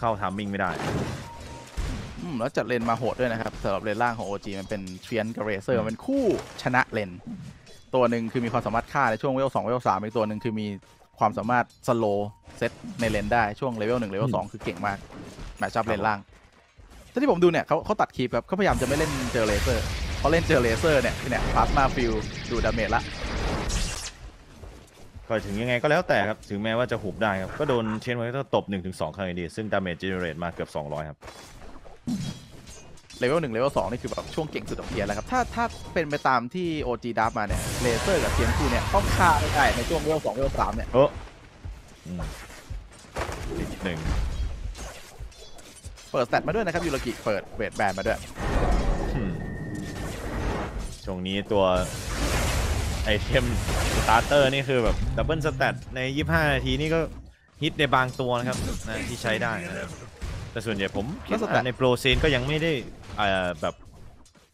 เข้า timing ไม่ได้อืม แล้วจัดเลนมาโหดด้วยนะครับสำหรับเลนล่างของ OG มันเป็นเทียนกับ Razor มันเป็นคู่ชนะเลน ตัวหนึ่งคือมีความสามารถฆ่าในช่วงเวลสองเวลสามอีกตัวหนึ่งคือมีความสามารถ slow set ในเลนได้ช่วงเลเวลหนึ่งเลเวลสองคือเก่งมาก matchup เลนล่างถ้าที่ผมดูเนี่ยเขาเขาตัด creep ครับเขาพยายามจะไม่เล่นเจอ Razor เพราะเล่นเจอ Razor เนี่ยเนี่ย Plasma Field ดู damage ละก็ถึงยังไงก็แล้วแต่ครับ ถึงแม้ว่าจะหุบได้ครับ ก็โดน Chen ไว้ก็ตบ 1-2ครั้งอยู่ดีซึ่ง damage generate มาเกือบ 200 ครับ เลเวลหนึ่งเลเวลสองนี่คือแบบช่วงเก่งสุดของเทียร์แล้วครับ ถ้าถ้าเป็นไปตามที่ OG draft มาเนี่ย Razor กับเทียนคู่เนี่ยต้องฆ่าไม่ได้ในช่วงเลเวลสองเลเวลสามเนี่ยโอ้อืมนิดหนึ่งเปิด stat มาด้วยนะครับ Yuragi เปิด Wraith Band มาด้วยอืมช่วงนี้ตัว item starter นี่คือแบบ double stat ใน 25 นาทีนี่ก็ฮิตในบางตัวนะครับนะที่ใช้ได้นะครับ แต่ส่วนใหญ่ผมคิดว่าใน pro scene ก็ยังไม่ได้อ่าแบบ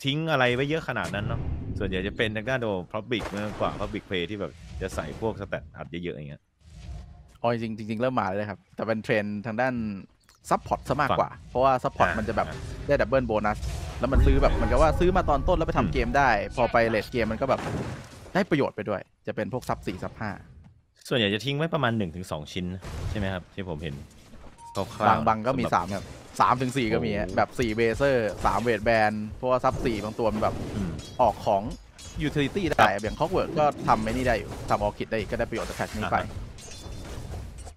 ทิ้งอะไรไว้เยอะขนาดนั้นเนาะส่วนใหญ่จะเป็นทางด้านโดpublic มากกว่า public play ที่แบบจะใส่พวก stat อัดเยอะๆอย่างเงี้ยอ๋อจริงๆจริงๆเริ่มมาเลยครับ แต่เป็นเทรนด์ทางด้าน support ซะมากกว่า เพราะว่า support อ่ามัมันจะแบบได้ double bonus แล้วมันซื้อแบบเหมันก็ว่าซื้อมาตอนต้นแล้วไปอืมทำเกมได้ พอไป late game มันก็แบบได้ประโยชน์ไปด้วย จะเป็นพวก sup สี่ sup ห้าส่วนใหญ่จะทิ้งไว้ประมาณ 1-2 ชิ้นนะใช่ไหมครับที่ผมเห็น คร่าวๆบางบางก็มีสำหรับ สามครับสามถึงสี่ก็มีฮะโอ้ แบบสี่ Bracer สาม Wraith Band เพราะว่า sup สี่บางตัวมันแบบอืม ออกของ utility ได้อย่าง Clockwerk ก็ทำไม่นี่ได้อยู่ทำออคิดได้อีกก็ได้ประโยชน์จาก patch นี้ไปอ่าฮะ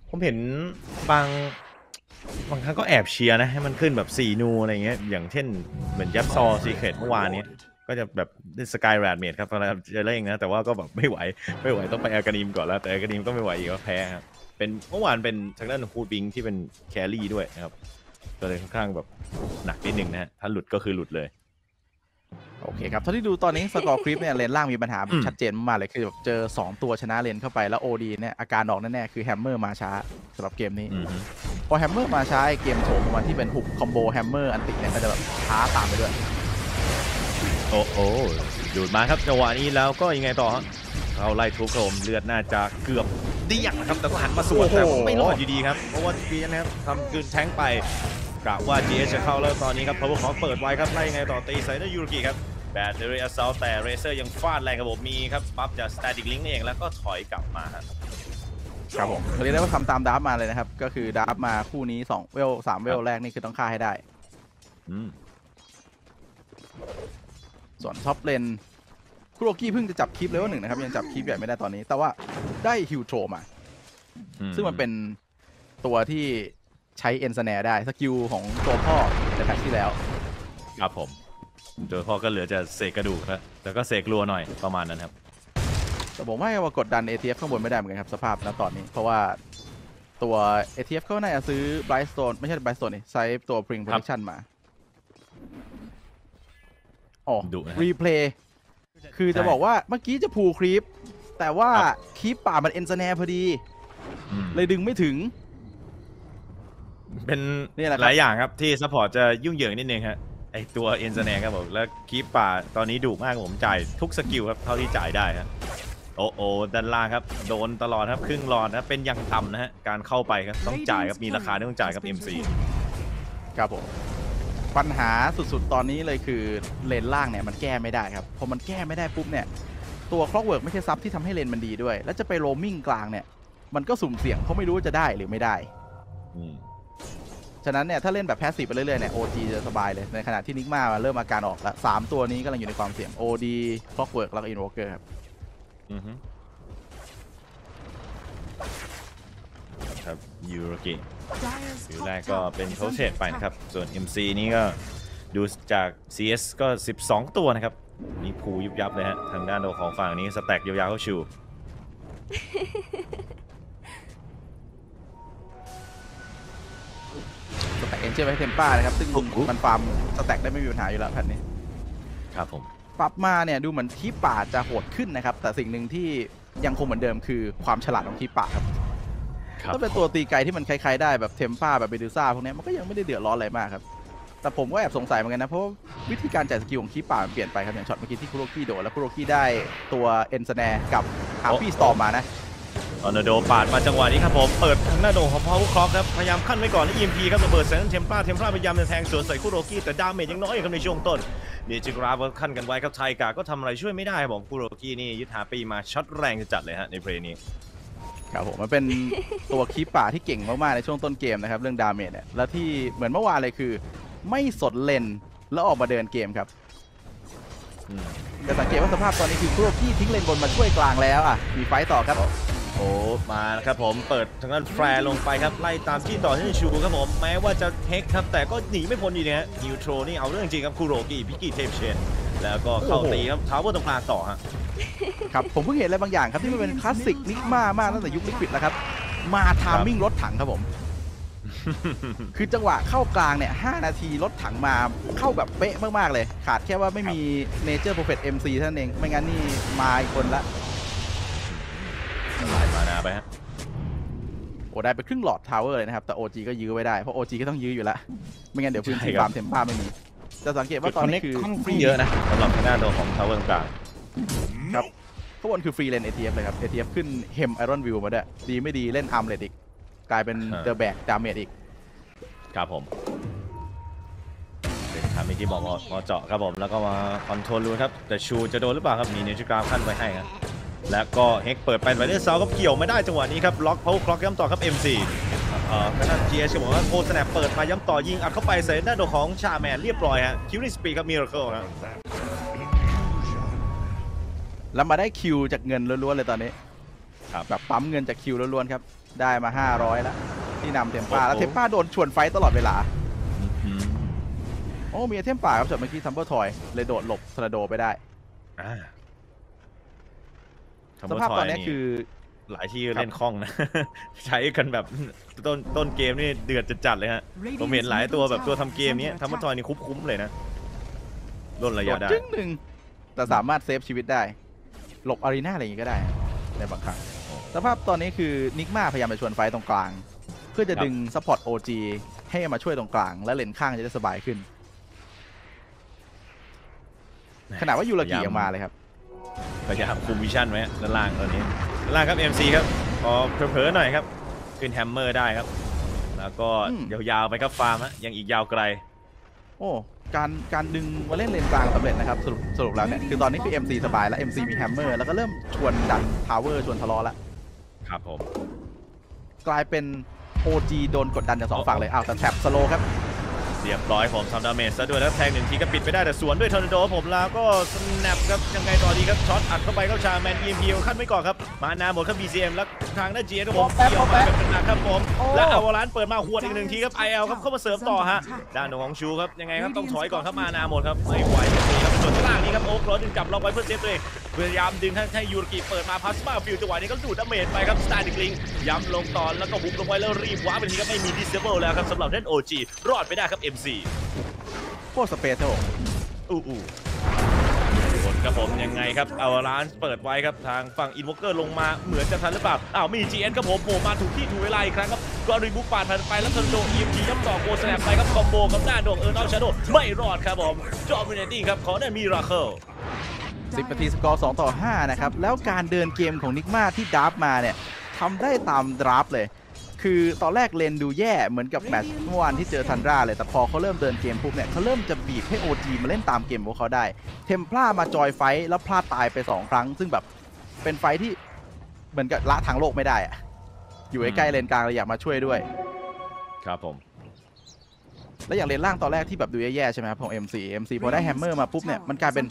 ผมเห็นบางบางครั้งก็แอบเชียร์นะ ให้มันขึ้นแบบ4นูอะไรเงี้ยอย่างเช่นเหมือน Yapzor Secret เมื่อวานเนี้ยก็จะแบบ Skywrath Mage ครับจะเล่นนะ แต่ว่าก็แบบไม่ไหว ไม่ไหวต้องไป Aghanim ก่อนแล้ว แต่ Aghanim ก็ไม่ไหวอีกก็แพ้ครับ เป็นเมื่อวานเป็นทางด้าน Hoodwink ที่เป็น carry ด้วยนะครับก็เลยค่อนข้างแบบหนักนิดนึงนะฮะถ้าหลุดก็คือหลุดเลย โอเคครับเท่าที่ดูตอนนี้ score creep เนี่ยเลนล่างมีปัญหาอืม ชัดเจนมากๆเลยคือแบบเจอ 2 ตัวชนะเลนเข้าไปแล้ว OD เนี่ยอาการออกแน่ๆคือ Hammer มาช้าสำหรับเกมนี้ อือฮึพอ Hammer มาช้าไอ้เกมโถมมาที่เป็นหุบ combo Hammer ulti เนี่ยก็จะแบบช้าตามไปด้วย โอ้โอ้ดูดมาครับจังหวะนี้แล้วก็ยังไงต่อฮะ เขาไล่ทุบโครมเลือดน่าจะเกือบเดี่ยงนะครับแต่ก็หันมาสวนโอ้โหแต่ว่าไม่รอดอยู่ดีครับเพราะว่าเกียนะครับทำคืนแทงไปกะว่า GH จะเข้าแล้วตอนนี้ครับ Power Cog เปิดไว้ครับไล่ยังไงต่อตีใส่ด้วย Kuroky ครับ Battery Assault แต่ Razor ยังฟาดแรงครับผมมีครับปั๊บจาก Static Link เองแล้วก็ถอยกลับมาฮะครับผมเรียกได้ว่าทำตามดับมาเลยนะครับ ก็คือดับมาคู่นี้2เวล3เวลแรกนี่คือต้องฆ่าให้ได้อืมส่วน top lane Kuroky เพิ่งจะจับ creep level หนึ่งนะครับ ยังจับ creep ใหญ่ไม่ได้ตอนนี้ แต่ว่าได้ neutral มาอืซึ่งมันเป็นตัวที่ใช้เอ็นสแนได้ สกิลของตัวพ่อในแพทที่แล้ว ครับผมเจอพ่อก็เหลือจะเสกกระดูกครับแต่ก็เสกรัวหน่อยประมาณนั้นครับ แต่ผมว่าว่ากดดัน ATF ข้างบนไม่ได้เหมือนกันครับ สภาพณตอนนี้ เพราะว่าตัว ATF เขาน่าจะซื้อ Brightstone ไม่ใช่ Brightstone นี่ใช้ตัว Pring Protection มาอ๋อดุ คือจะใช่บอกว่าเมื่อกี้จะพูคลิป แต่ว่าครับ creep ป่ามัน ensnare พอดีอืมเลยดึงไม่ถึง เป็นนี่แหละครับหลายอย่างครับที่ support จะยุ่งเหยิงนิดนึงครับไอตัวเอ็น n แนครับผมแล้ว creep ป่าตอนนี้ดุมากผมจ่ายทุก skill ครับเท่าที่จ่ายได้ครับโอโอด้านล่างครับ โดนตลอดครับ ครึ่งหลอดนะเป็นยังต่ำนะฮะ การเข้าไปครับ ต้องจ่ายครับ มีราคาที่ต้องจ่ายกับ MC ครับผม ปัญหาสุดๆ ตอนนี้เลยคือเลนล่างเนี่ยมันแก้ไม่ได้ครับพอมันแก้ไม่ได้ปุ๊บเนี่ยตัว Clockwerk ไม่ใช่ sup ที่ทำให้เลนมันดีด้วย แล้วจะไปโรมมิ่งกลางเนี่ย มันก็สุ่มเสี่ยงเขาไม่รู้ว่าจะได้หรือไม่ได้อืมฉะนั้นเนี่ยถ้าเล่นแบบ passive ไปเรื่อยๆเนี่ย OG จะสบายเลย ในขณะที่ Nigma เริ่มอาการออกแล้วสามตัวนี้กำลังอยู่ในความเสี่ยง OD Clockwerk แล้วก็ Invoker ครับ อือฮึครับยูโรกิ Dyer's ฟิว top แรกก็ tower เป็น is โทเท under ตไปนะครับ attack. ส่วน MC นี้ก็ดูจาก CS ก็ 12 ตัวนะครับ นี่ภูยุบยับเลยฮะ ทางด้านของฝั่งนี้ stack ยาวๆเข้า Chu stack Ancient ไป Templar นะครับ ซึ่งโอ้โหมันฟาร์ม stack ได้ไม่มีปัญหาอยู่แล้วแผ่นนี้ ครับผม ปรับมาเนี่ยดูเหมือน creep ป่าจะโหดขึ้นนะครับ แต่สิ่งหนึ่งที่ยังคงเหมือนเดิมคือความฉลาดของ creep ป่าครับครับ ถ้าเป็นตัวตีไกลที่มันคล้ายๆได้แบบ Templar แบบเบดูซ่าพวกเนี้ยมันก็ยังไม่ได้เดือดร้อนอะไรมากครับ แต่ผมก็แอบสงสัยเหมือนกันนะ เพราะว่าวิธีการจ่าย skill ของ creep ป่ามันเปลี่ยนไปครับ อย่างช็อตเมื่อกี้ที่ Kuroky โดดแล้ว Kuroky ได้ตัว ensnare กับฮาร์ปี้ Storm มานะออนาโดปาดมาจังหวะนี้ครับผมเปิดทางหน้าโดของ Power Cog ครับพยายามขั้นไว้ก่อนแล้ว EMP ครับระเบิดแสง Templar Templar พยายามจะแทงสวนใส่ Kuroky แต่ damage ยังน้อยอยู่ครับในช่วงต้นนี่จิกราฟก็ขั้นกันไว้ครับ Taiga ก็ทำอะไรช่วยไม่ได้ครับผม Kuroky นี่ยึด Harpy มาช็อตแรงจัดเลยฮะใน play นี้ ครับผมมันเป็นตัว creep ป่าที่เก่งมากๆในช่วงต้นเกมนะครับเรื่อง damage เนี่ยแล้วที่เหมือนเมื่อวานเลยคือ ไม่สนเลนแล้วออกมาเดินเกมครับอืมแต่สังเกตว่าสภาพตอนนี้คือ Kuroky ทิ้งเลนบนมาช่วยกลางแล้วอะมี fight ต่อครับ โอ้มาแล้วครับผมเปิดทางด้าน Flare ลงไปครับไล่ตามที่ต่อที่ Chu ครับผมแม้ว่าจะเทคครับแต่ก็หนีไม่พ้นอยู่ดีฮะนิวโตรนี่เอาเรื่องจริงครับ Kuroky พิกกี้เทพ Chen แล้วก็เข้าโอ้โหตีครับ tower ตรงกลางต่อฮะครับผมเพิ่งเห็นอะไรบางอย่างครับที่มันเป็นคลาสสิก Nigma มากตั้งแต่ยุค Liquid แล้วครับมา timing รถถังครับผม คือจังหวะเข้ากลางเนี่ย5นาทีรถถังมาเข้าแบบเป๊ะมากๆเลย ขาดแค่ว่าไม่มี Nature's Prophet MC เท่านั้นเอง ไม่งั้นนี่มาอีกคนละ หลาย mana ไปฮะโอ้ได้ไปครึ่งหลอด tower เลยนะครับ แต่ OG ก็ยื้อไว้ได้ เพราะ OG ก็ต้องยื้ออยู่ละไม่งั้นเดี๋ยวพื้นที่ใช่ครับฟาร์ม Templar ไม่มี จะสังเกตว่าจุดตอคอนนเน็นี้กคือค่อนข้างเยอะนะสำหรับทางด้านตัวของทาวเวอร์กลางครับข้างบนคือฟรีเลน ATF เลยครับ ATF ขึ้นเฮมไอรอนวิวมาด้วยดีไม่ดีเล่นอาร์มเลดอีก กลายเป็นเดอะแบกดาเมจอีก ครับผมเป็นคำที่บอกว่ามาเจาะครับผม แล้วก็มาคอนโทรลดูครับ แต่ชูจะโดนหรือเปล่าครับ มีเนจิกราฟขั้นไว้ให้ครับ แล้วก็เฮกเปิดไปไวเดอร์เซาก็เกี่ยวไม่ได้จังหวะนี้ครับล็อกเพาคล็อกย้ำต่อครับ MC เอ่อทางด้าน GH ก็บอกว่า Cold Snap เปิดมาย้ำต่อยิงอัดเข้าไปใส่ด้านโดนของ Shaman เรียบร้อยฮะ killing spree ครับ Miracle ครับแล้วมาได้ kill จากเงินล้วนๆเลยตอนนี้ครับแบบปั๊มเงินจาก kill ล้วนๆครับ ได้มา 500 แล้ว ที่นำ Templar โอ้โหแล้ว Templar โดนชวน fight ตลอดเวลาอืมโอ้มี item ป่าครับจดเมื่อกี้ Tumbler's Toyเลยโดดหลบสระโดไปได้อ่า สภาพตอนนี้ Tumbler's Toy คือ หลายที่เล่นคล่องนะ ใช้กันแบบต้นต้นเกมนี่เดือดจัดๆเลยฮะผมเห็นหลายตัวแบบตัวทำเกมเนี้ย Tumbler's Toy นี่คุ้มๆเลยนะล่นระโดยะดได้จึ้งหนึ่งแต่สามารถ save ชีวิตได้ หลบ Arena อะไรอย่างงี้ก็ได้ในบางครั้งสภาพตอนนี้คือ Nigma พยายามจะชวน fight ตรงกลาง เพื่อจะดึง support OG ให้มาช่วยตรงกลาง และเลนข้างจะได้สบายขึ้นขนาดว่า Kuroky ยังมาเลยครับ พยายามคุม vision ไว้ด้านล่างตอนนี้ด้านล่างครับ MC ครับพอเผลอๆหน่อยครับ ขึ้น Hammer ได้ครับ แล้วก็อืมยาวๆไปครับฟาร์มฮะยังอีกยาวไกล โอ้การการดึงมาเล่นเลนกลางสำเร็จนะครับสรุปสรุปแล้วเนี่ยคือตอนนี้คือ MC สบายแล้ว MC มี Hammer แล้วก็เริ่มชวนดัน tower ชวนทะเลาะแล้วครับผม กลายเป็น OG โดนกดดันจากสองฝั่งเลยอ้าวแต่ trap slow ครับ เรียบร้อยผมทำดาเมจซะด้วยแล้วแทงหนึ่งทีก็ปิดไปได้แต่สวนด้วยทอร์นาโดผมแล้วก็สแนปครับยังไงต่อดีครับช็อตอัดเข้าไปเข้าชาแมน EMP ขั้นไว้ก่อนครับมานาหมดครับ BCM แล้วทางด้าน GS ครับผมเกี่ยวมาแบบหนักครับผมโอ้และอวารานเปิดมาหวดอีกหนึ่งทีครับ IL ครับเข้ามาเสริมต่อฮะด้านของชูครับยังไงครับต้องถอยก่อนครับมานาหมดครับไม่ไหวครับส่วนข้างล่างนี้ครับโอ๊คร้อยดึงจับล็อกไว้เพื่อเซฟตัวเอง พยายามดึงให้ให้ยูรกิเปิดมาพาสมาฟิลจังหวะนี้ก็ดูดดาเมจไปครับสตาร์ดิกลิงย้ำลงตอนแล้วก็บุกลงไว้แล้วรีบว้าไปทีครับไม่มีดิสเซเบิลแล้วครับสำหรับเล่น OG รอดไปได้ครับ MC โคตรสเปซครับผมอู้อู้ผลครับผมยังไงครับเอาร้านเปิดไว้ครับทางฝั่งอินวอเกอร์ลงมาเหมือนจะทันหรือเปล่าอ้าวมี GN ครับผมโผล่มาถูกที่ถูกเวลาอีกครั้งครับก็รีบุกปาดผ่านไปแล้วทอร์นาโด EMG ย่ำต่อโกสแลมไปครับคอมโบกับหน้าโด่งเออร์นอลชาโดไม่รอดครับผมจอมิเนตี้ครับขอได้มีราเคิล 10นาทีสกอร์2ต่อ 5 นะครับ แล้วการเดินเกมของนิกมาที่ดราฟมาเนี่ยทำได้ตาม draft เลย คือตอนแรกเลนดูแย่เหมือนกับ match เมื่อวานที่เจอทันราเลย แต่พอเขาเริ่มเดินเกมปุ๊บเนี่ยเขาเริ่มจะบีบให้ OG มาเล่นตามเกมของเขาได้ Templar มาจอยไฟแล้วพลาดตายไป 2 ครั้ง ซึ่งแบบเป็น fight ที่เหมือนกับละทางโลกไม่ได้อะอยู่ใกล้เลนกลางเลยอยากมาช่วยด้วย ครับผม แล้วอย่างเลนล่างตอนแรกที่แบบดูแย่ๆใช่ไหมครับของ MC MC พอได้ Hammer มาปุ๊บเนี่ยมันกลายเป็น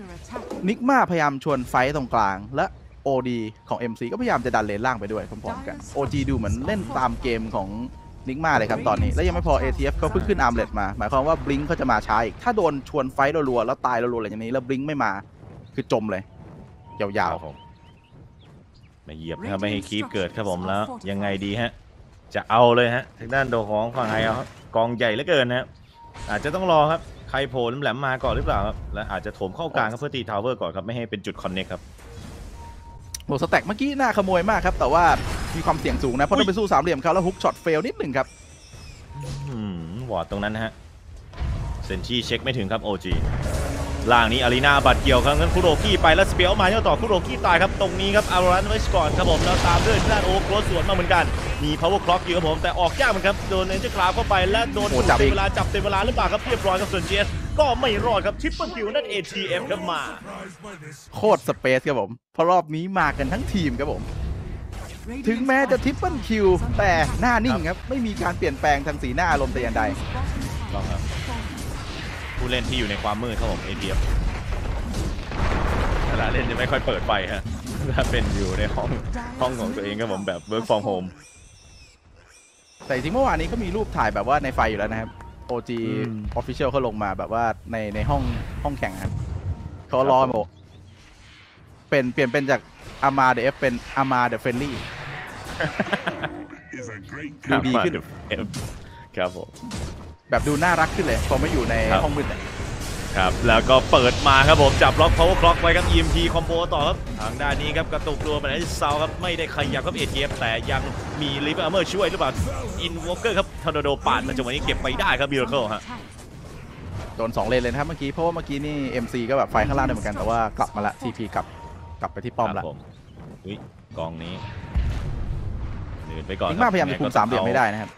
Nigma พยายามชวน fight ตรงกลาง และ OD ของ MC ก็พยายามจะดันเลนล่างไปด้วยพร้อมๆกัน OG ดูเหมือนเล่นตามเกมของ Nigma เลยครับตอนนี้ แล้วยังไม่พอ ATF เขาเพิ่งขึ้น Armlet มา หมายความว่า Blink เขาจะมาช้าอีก ถ้าโดนชวน fight รัวๆแล้วตายรัวๆอะไรอย่างนี้ แล้ว Blink ไม่มา คือจมเลย ยาวครับผมไม่เหยียบนะครับไม่ให้คีบเกิดครับผมแล้ว ยังไงดีฮะ จะเอาเลยฮะทางด้านโดของฝั่งไอเอาครับกองใหญ่เหลือเกินนะครับ อาจจะต้องรอครับ ใครโผล่แหลมๆมาก่อนหรือเปล่าครับและอาจจะโถมเข้ากลางครับเพื่อตี tower ก่อนครับไม่ให้เป็นจุด connect ครับๆโหสแต็กเมื่อกี้น่าขโมยมากครับ แต่ว่ามีความเสี่ยงสูงนะ เพราะต้องไปสู้สามเหลี่ยมเขาแล้วฮุกช็อตเฟลนิดหนึ่งครับอืมวอร์ดตรงนั้นนะฮะเซนชี่เช็คไม่ถึงครับ OG ล่างนี้อารีนาบัดเกี่ยวครับงั้นคุโรกี้ไปแล้วสเปียลมาเจ้าต่อคุโรกี้ตายครับตรงนี้ครับอารันไว้ก่อนครับผมแล้วตามด้วยด้านโอ๊ครถสวนมาเหมือนกันมี power clock อยู่ครับผมแต่ออกยากเหมือนครับโดนเอนเจอร์คลาฟเข้าไปและโดนโอ้จับเต็อีมกเวลาจับเต็มเวลาหรือเปล่าครับเรียบร้อยครับส่วนเจสก็ไม่รอดครับทริปเปิลคิวนั่น ATM ครับมา โคตร space ครับผมเพราะรอบนี้มากันทั้งทีมครับผมถึงแม้จะ triple kill แต่หน้านิ่งครับไม่มีการเปลี่ยนแปลงทางสีหน้าอารมณ์แต่อย่างใดต้องครับ ผู้เล่นที่อยู่ในความมืดครับผม ATF เวลาเล่นจะไม่ค่อยเปิดไฟฮะถ้าเป็นอยู่ในห้องห้องของตัวเองครับผมแบบ work from home แต่จริงๆเมื่อวานนี้ก็มีรูปถ่ายแบบว่าในไฟอยู่แล้วนะครับ OG อืม Official เขาลงมาแบบว่าในในห้องห้องแข่งครับเขารอมาบอกเป็นเปลี่ยนเป็นจากอามาเดฟเป็นอามาเดฟเฟนลี่ is a great ดูดีขึ้นเอ็มแกครับผม แบบดูน่ารักขึ้นเลยพอไม่อยู่ในครับ ห้องมืดเนี่ย ครับ แล้วก็เปิดมาครับผมจับล็อก power clock ไว้ครับ EMP คอมโบต่อครับ ทางด้านนี้ครับ กระตุกตัวไปไหนเซาครับ ไม่ได้ขยับครับเอเแต่ยังมีลิฟต์อัมเมอร์ช่วยหรือเปล่าอินวอเกอร์ครับทอร์นาโดปาดมาจังหวะนี้เก็บไปได้ครับมิราเคิลฮะ โดน 2 เลนเลยนะครับเมื่อกี้เพราะว่าเมื่อกี้นี่ MC ก็แบบไฟข้างล่างด้วยเหมือนกันแต่ว่ากลับมาละ TP กลับกลับไปที่ป้อมครัละบผมอุ้ยกองนี้เดินไปก่อนนิกคมารับพยายามจะคุมสามเหลี่ยมไม่ได้นะครับ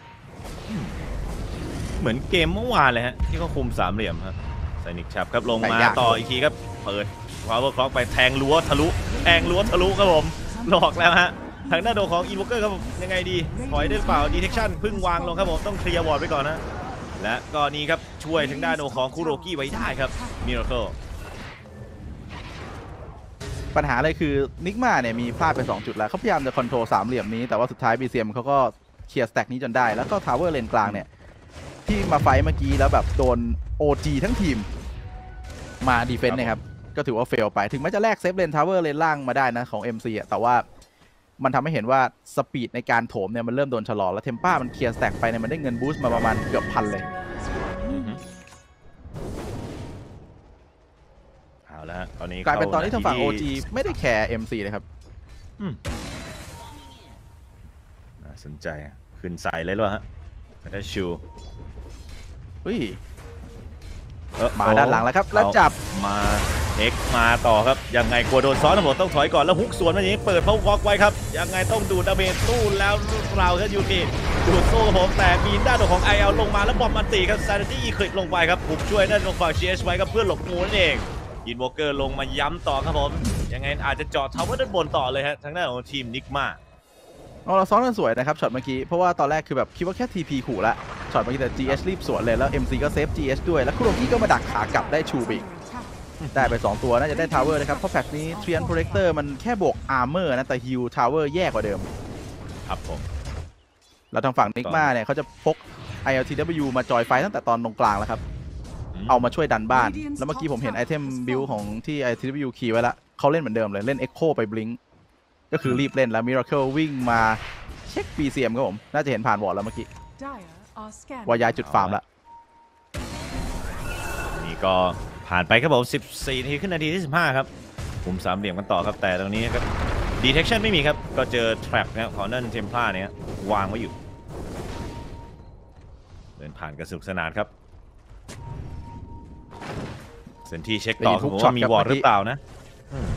เหมือนเกมเมื่อวานเลยฮะที่เขาคุมสามเหลี่ยมครับไซนิกชับครับลงมาแต่ยากต่ออีกทีครับ เปิด power cog ไปแทงรั้วทะลุแทงรั้วทะลุครับผมหลอกแล้วฮะทางด้านโดของ Invoker ครับผมยังไงดีถอยได้หรือเปล่า detection เพึ่งวางลงครับผมต้องเคลียร์วอร์ดไว้ก่อนนะ และก็นี่ครับช่วยทางด้านโดของ KuroKy ไว้ได้ครับ Miracleปัญหาเลยคือ Nigma เนี่ยมีพลาดไป 2 จุดแล้วเขาพยายามจะ control สามเหลี่ยมนี้แต่ว่าสุดท้าย BZM เขาก็เคลียร์ stack นี้จนได้ แล้วก็ tower lane กลางเนี่ย ที่มา fight เมื่อกี้แล้วแบบโดน OG ทั้งทีมมา defend นะครับ ก็ถือว่า fail ไป ถึงแม้จะแลก safe lane tower lane ล่างมาได้นะของ MC อะแต่ว่ามันทำให้เห็นว่า speed ในการโถมเนี่ยมันเริ่มโดนชะลอ แล้ว Templar มันเคลียร์ stack ไปเนี่ยมันได้เงิน boost มาประมาณเกือบพันเลยเอาละฮะตอนนี้กลายเป็นตอนนี้ทางฝั่งเข้ OG ไม่ได้ care MC เลยครับน่าสนใจอะขึ้นใส่เลยหรอฮะได้ชู เฮ้ยเอ้อมาด้านหลังแล้วครับแล้วจับมาเอ็กมาต่อครับยังไงกลัวโดนซ้อนทั้งหมดต้องถอยก่อนแล้วฮุกสวนมาอย่างนี้ เปิดเพาว็อกไว้ครับยังไงต้องดูดดาเมจตู้แล้วเราครับยูกิดูดสู้ครับผมแต่มีด้านของไอเอลลงมาแล้วบอมมันตีครับซาร์ตี้อีคลิกลงไปครับหุกช่วยด้านของฝั่งเชียไว้ครับเพื่อหลบงูนั่นเองยินวอลเกอร์ลงมาย้ำต่อครับผมยังไงอาจจะเจอดทาวเวอร์ด้านบนต่อเลยฮะทางด้านของทีมนิกมา เอาเราซ้อนกันสวยนะครับช็อตเมื่อกี้ เพราะว่าตอนแรกคือแบบคิดว่าแค่ TP ขู่ละช็อตเมื่อกี้แต่ GH รีบสวนเลยแล้ว MC ก็ save GH ด้วย แล้ว KuroKy ก็มาดักขากลับได้ชูไปอีกได้ไป 2 ตัวน่าจะได้ tower นะครับ เพราะ patch นี้เทรียนโปรเ e เตอร์มันแค่บวก armor นะ แต่ heal tower แย่กว่าเดิม ครับผมแล้วทางฝั่ง Nigma เนี่ยเขาจะพก ILTW มาจอยไฟตั้งแต่ตอนตรงกลางแล้วครับอืมเอามาช่วยดันบ้าน แล้วเมื่อกี้ผมเห็น item build ของที่ ILTW key ไว้ละเขาเล่นเหมือนเดิมเลยเล่น Echo ไป Blink ก็คือรีบเล่นแล้ว Miracle วิ่งมาเช็ค BCM ครับผม น่าจะเห็นผ่านวอร์ดแล้วเมื่อกี้ว่าย้ายจุดฟาร์มละนี่ก็ผ่านไปครับผม 14 นาทีขึ้นนาทีที่ 15 ครับคุมสามเหลี่ยมกันต่อครับ แต่ตรงนี้ครับ detection ไม่มีครับ ก็เจอ trap นะครับของนั่นเทมพลาเนี่ยวางไว้อยู่ เดินผ่านกันสนุกสนานครับเซนที่เช็คต่อได้ยินทุผมกช็อตว่ามีครับวอร์ดเมื่อกี้หรือเปล่านะอืม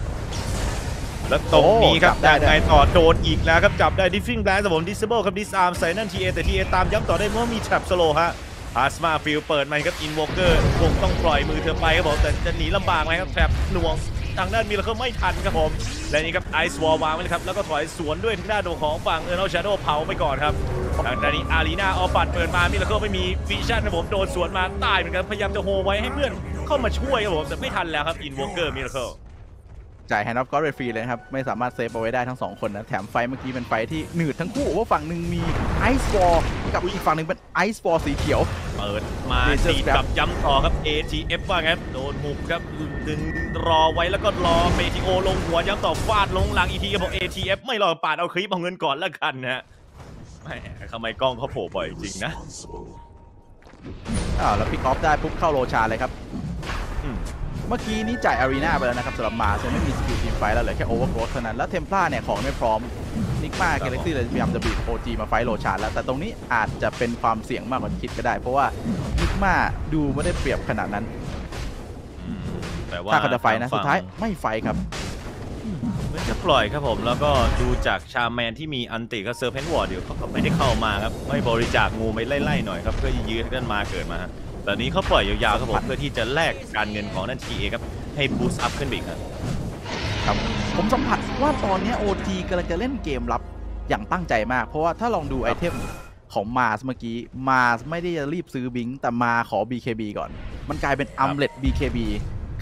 แล้วตรงนี้ครับโอ้จับได้ยังไงต่อโดนอีกแล้วครับจับได้ diffing blast แต่ผม disable ครับ disarm ใส่นั่น TA แต่ TA ตามย้ำต่อได้เพราะว่ามี trap slow ฮะ Plasma Field เปิดมาครับ Invoker คงต้องปล่อยมือเธอไปครับผมแต่จะหนีลำบากไหมครับ trap หน่วงทางด้านมิลเลอร์ไม่ทันครับผม และนี่ครับ Ice Wall วางไว้นะครับแล้วก็ถอยสวนด้วยทางด้านของฝั่งเออร์ l ช Shadow เผาไปก่อนครับทางด้านนี้อารีนาออปัดเปิดมามิลเลอร์ไม่มีฟิชชั่นครับผมโดนสวนมาตายเหมือนกันพยายามจะโฮไว้ให้เพื่อนเข้ามาช่วยครับผมแต่ไม่ทันแล้วครับ Invoker Miracle จ่าย Hand of God ไปฟรีเลยนะครับ ไม่สามารถเซฟเอาไว้ได้ทั้งสองคนนะ แถมไฟเมื่อกี้เป็นไฟที่หนืดทั้งคู่ว่าฝั่งหนึ่งมี Ice Wall กับอีกฝั่งหนึ่งเป็น Ice Wall สีเขียว เปิดมา Major ตี Scrap กับย้ำต่อครับ ATF ว่าไงครับโดนหุบครับดึงรอไว้แล้วก็รอเมทิโอลงหัวย้ำต่อฟาดลงหลังอีกทีครับบอก ATF ไม่รอปาดเอาคลิปเอาเงินก่อนแล้วกันนะฮะแหมทำไมกล้องเขาโผล่บ่อยจริงนะอ้าวแล้วพิกออฟได้ปุ๊บเข้าโรชาเลยครับอื มเมื่อกี้นี้จ่ายอารีนาไปแล้วนะครับสำหรับมาซึ่งไม่มีสกิลทีมไฟท์แล้วเหลือแค่โอเวอร์โกรเท่านั้น แล้วเทม p ลาเนี่ยของไม่พร้อมนิกมาเกล x ซี่เลยพยายามจะบีบโอจีมาไฟท์โรชาแล้ว แต่ตรงนี้อาจจะเป็นความเสี่ยงมากกว่าที่คิดก็ได้ เพราะว่านิกมาดูไม่ได้เปรียบขนาดนั้นอืมแต่ว่าถ้าเขาจะไฟท์นะทงสุดท้ายไม่ไฟท์ครับเหมือนจะปล่อยครับผมแล้วก็ดูจากชาแมนที่มีอันติกับเซอร์เพนวอร์ดอยู่เขาก็ไม่ได้เข้ามาครับไม่บริจาคงูไปไล่ๆหน่อยครับเพื่อยื้อให้ด้านมาเกิดมา ฮะแต่นี้เขาปล่อยยาวๆครับผมเพื่อที่จะแลกการเงินของนั่น TA ครับให้ boost up ขึ้นไปอีกครับครับผมสัมผัสว่าตอนนี้ OG กำลังจะเล่นเกมรับอย่างตั้งใจมาก เพราะว่าถ้าลองดูไอเทมของ Mars เมื่อกี้ Mars ไม่ได้จะรีบซื้อ Blink แต่มาขอ BKB ก่อน มันกลายเป็นอัมเลต BKB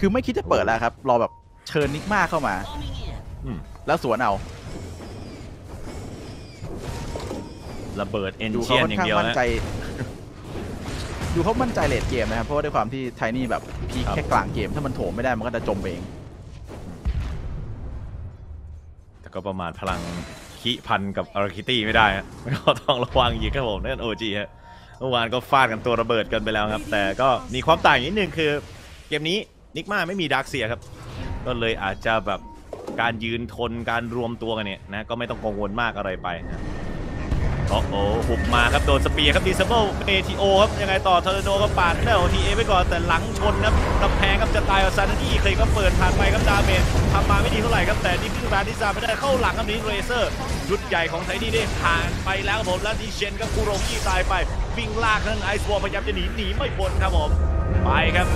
คือไม่คิดจะเปิดแล้วครับ รอแบบเชิญ Nigma เข้ามาอืมแล้วสวนเอาระเบิดเอนดูเชีเขายนค่อนอย่าข้างงเดียวมั่นนะใจ ดูเขามั่นใจเลดเกมนะครับ เพราะว่าด้วยความที่ไทนี่แบบพีคครับแค่กลางเกม ถ้ามันโถมไม่ได้มันก็จะจมเอง แต่ก็ประมาณพลังคิพันกับอาราคิตี้ไม่ได้ฮะก็ต้องระวังอีกครับผมนั่นโอจีฮะเมื่อวานก็ฟาดกันตัวระเบิดกันไปแล้วครับ แต่ก็มีความต่างนิดนึงคือ เกมนี้นิกมาไม่มีดาร์กเซียครับ ก็เลยอาจจะแบบการยืนทนการรวมตัวกันเนี่ยนะก็ไม่ต้องกังวลมากอะไรไปนะ โอ้โหบุกมาครับโดนสเปียร์ครับดีซัมเบิลเอทีโอครับยังไงต่อทอร์โดก็ปาดได้โอทีเอไปก่อนแต่หลังชนครับกำแพงครับจะตายกับซานนี่เคยก็เปิดผ่านไปครับดาเมจทำมาไม่ดีเท่าไหร่ครับแต่นี่คือการที่ซาไม่ได้เข้าหลังครับนี้เรเซอร์ชุดใหญ่ของไทนี่ได้ผ่านไปแล้วครับผมแล้วดีเชนก็คูโรกี้ตายไปวิ่งลากนั่นไอซ์วอลพยายามจะหนีหนีไม่พ้นครับผมไปครับ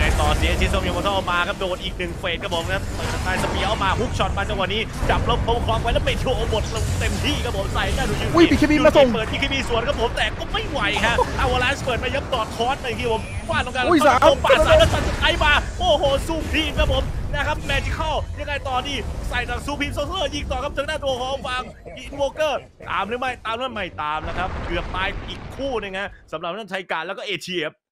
ไงต่อเสียชิซงยโมโตมาครับโดนอีกหนึ่งเฟสครับผมครับเปิดสไตล์สเปียร์เอามาฮุกช็อตมาจังหวะนี้จับแล้วเขาคล้องไว้แล้วไปโชว์บทลงเต็มที่ครับผมใส่ได้ดูยูอุ้ย BKB มาส่งเปิด BKB สวนครับผมแต่ก็ไม่ไหวฮะอาวาลานซ์เปิดมายับตอดคอร์สไปที่ผมฟาดตรงกลางอุ้ยสามโดนปาดสายแล้วสันไอมาโอ้โหซูพีมครับผมนะครับแมจิคอลยังไงต่อดีใส่จากซูพีมโซเซอร์ยิงต่อครับถึงหน้าตัวของฟังอินโวเกอร์ตามหรือไม่ตามหรือไม่ตามนะครับเกือบตายอีกคู่หนึงฮะสำหรับนั่นไทยการแล้วก็เอเชียครับโ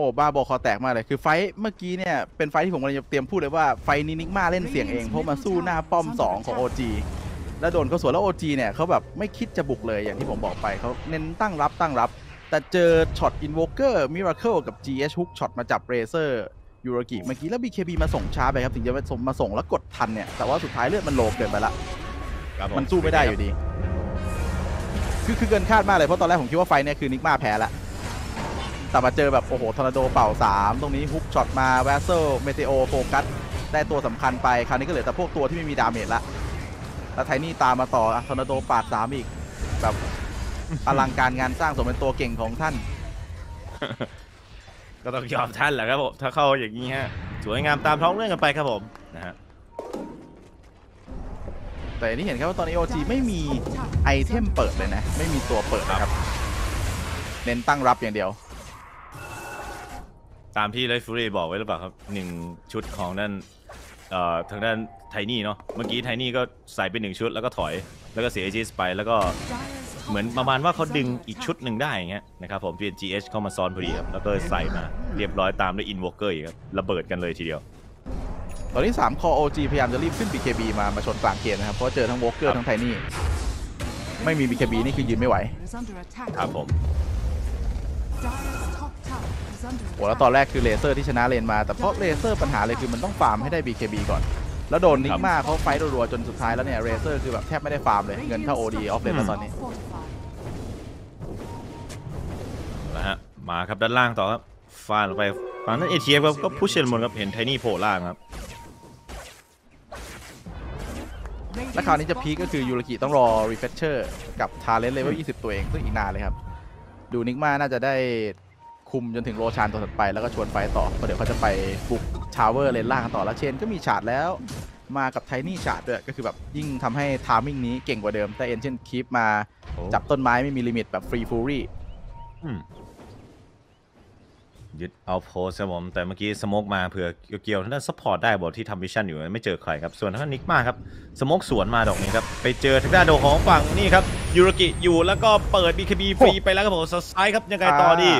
อ้บ้าบอคอแตกมากเลยคือ fight เมื่อกี้เนี่ยเป็น fight ที่ผมกำลังจะเตรียมพูดเลยว่า fight นี้ Nigma เล่นเสี่ยงเองเพราะมาสู้หน้าป้อม 2 ของ OG แล้วโดนเขาสวนแล้ว OG เนี่ยเขาแบบไม่คิดจะบุกเลยอย่างที่ผมบอกไปเขาเน้นตั้งรับตั้งรับ แต่เจอช็อตอินโวเกอร์มิราเคิลกับ GH Hook ช็อตมาจับเรเซอร์ยูโรกิเมื่อกี้แล้ว BKB มาส่งช้าไปครับถึงจะมาส่งมาส่งแล้วกดทันเนี่ยแต่ว่าสุดท้ายเลือดมัน low เกินไปละครับผมันสู้ไม่ได้อยู่ดี คือคือเกินคาดมากเลยเพราะตอนแรกผมคิดว่า fight เนี่ยคือ Nigma แพ้ละ แต่มาเจอแบบโอ้โหทอร์นาโดเป่า 3 ตรงนี้ Hookshot มา Vessel Meteor โฟกัสได้ตัวสำคัญไป คราวนี้ก็เหลือแต่พวกตัวที่ไม่มี damage ละแล้ว Tiny ตามมาต่อทอร์นาโดปาด 3 อีก แบบอลังการงานสร้างสมเป็นตัวเก่งของท่าน ก็ต้องยอมท่านแหละครับผมถ้าเข้าอย่างนี้ฮะสวยงามตามท้องเรื่องกันไปครับผมนะฮะแต่อันนี่เห็นครับว่าตอนนี้ OG ไม่มีไอเทมเปิดเลยนะ ไม่มีตัวเปิดนะครับ เน้นตั้งรับอย่างเดียว ตามที่ไลฟ์ฟูรี่บอกไว้หรือเปล่าครับหนึ่งชุดของด้านเอ่อทางด้าน Tiny เนาะเมื่อกี้ Tiny ก็ใส่ไปหนึ่งชุดแล้วก็ถอย แล้วก็เสียจิสไปแล้วก็เหมือนประมาณว่าเขาดึงอีกชุดหนึ่งได้อย่างเงี้ยนะครับผมเปลี่ยน GH เข้ามาซ้อนพอดีครับแล้วก็ใส่มาเรียบร้อยตามด้วยอินวอ k เกอร์อีกครับระเบิดกันเลยทีเดียว ตอนนี้3 core OG พยายามจะรีบขึ้น BKB มามาชนกลางเกมนะครับเพราะเจอทั้งวอลเกอครัร์บทั้ง Tiny ไม่มี BKB นี่คือยืนไม่ไหว is under attack. ครับผม โอ้แล้วตอนแรกคือ Razor ที่ชนะเลนมา แต่เพราะ Razor ปัญหาเลยคือมันต้องฟาร์มให้ได้ BKB ก่อน แล้วโดน Nigma เขา fight รัวๆจนสุดท้ายแล้วเนี่ย Razor คือแบบแทบไม่ได้ฟาร์มเลยเงินเท่า OD ออฟเลนแล้วตอนนี้ fortified. นะฮะมาครับด้านล่างต่อครับฟาดลงไปฝั่งนั้นเอเชียครับก็พุชเชนบนครับเห็นไทนี่โผล่ล่างครับและคราวนี้จะพีคก็คือยูรกิต้องรอ refresher กับทาเลนเลเวล20 ตัวเองซึ่งอีกนานเลยครับ ดูนิกมาน่าจะได้ คุมจนถึงโรชานตัวถัดไปแล้วก็ชวนไฟต์ต่อเพราะเดี๋ยวเขาจะไปบุกทาวเวอร์เลนล่างกันต่อแล้วเชนก็มีฉาดแล้ว มากับไทนี่ฉาดด้วยก็คือแบบยิ่งทำให้ทามิ่งนี้เก่งกว่าเดิมแต่เอ็นเช่นคีปมาโอ้จับต้นไม้ไม่มีลิมิตแบบฟรีฟูรี่อืมยึดเอาโพสครับผม แต่เมื่อกี้สโมกมาเผื่อเกี่ยวๆทางด้านซัพพอร์ตได้บอกที่ทำมิชชั่นอยู่ไม่เจอใครครับ ส่วนทางด้านนิกมาครับสโมกสวนมาดอกนี้ครับ ไปเจอทางด้านโดของฝั่งนี่ครับยูรกิอยู่แล้วก็เปิด BKB ฟรีไปแล้วครับผมสไซด์ครับยังไงต่อดี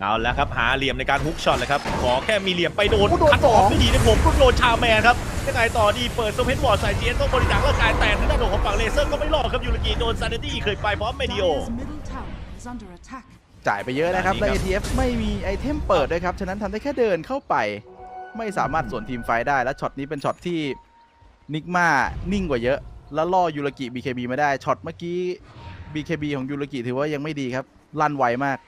เอาแล้วครับหาเหลี่ยมในการฮุกช็อตเลยครับ ขอแค่มีเหลี่ยมไปโดนโอ้โดนคัดสอองอกไม่ดีนะผมก็โดนชาแมนครับยังไงต่อดีเปิดโซเพนบอร์ดใส่เจนต้องบริจาคร่างกายแต่ทางด้านโดของฝั่งเลเซอร์ก็ไม่รอดครับยูรกิโดนซานเนตี้เคยไปพร้อมเมดิโอ Dire's middle tower is under attack. จ่ายไปเยอะนะครับอันและนี้ครับ ATF ไม่มี item เปิดด้วยครับ ฉะนั้นทำได้แค่เดินเข้าไป ไม่สามารถสวน teamfight ได้และช็อตนี้เป็นช็อตที่ Nigma นิ่งกว่าเยอะ แล้วล่อยูรกิ BKB ไม่ได้ช็อตเมื่อกี้ BKB ของ Yuragi ถือว่ายังไม่ดีครับลั่นไวมาก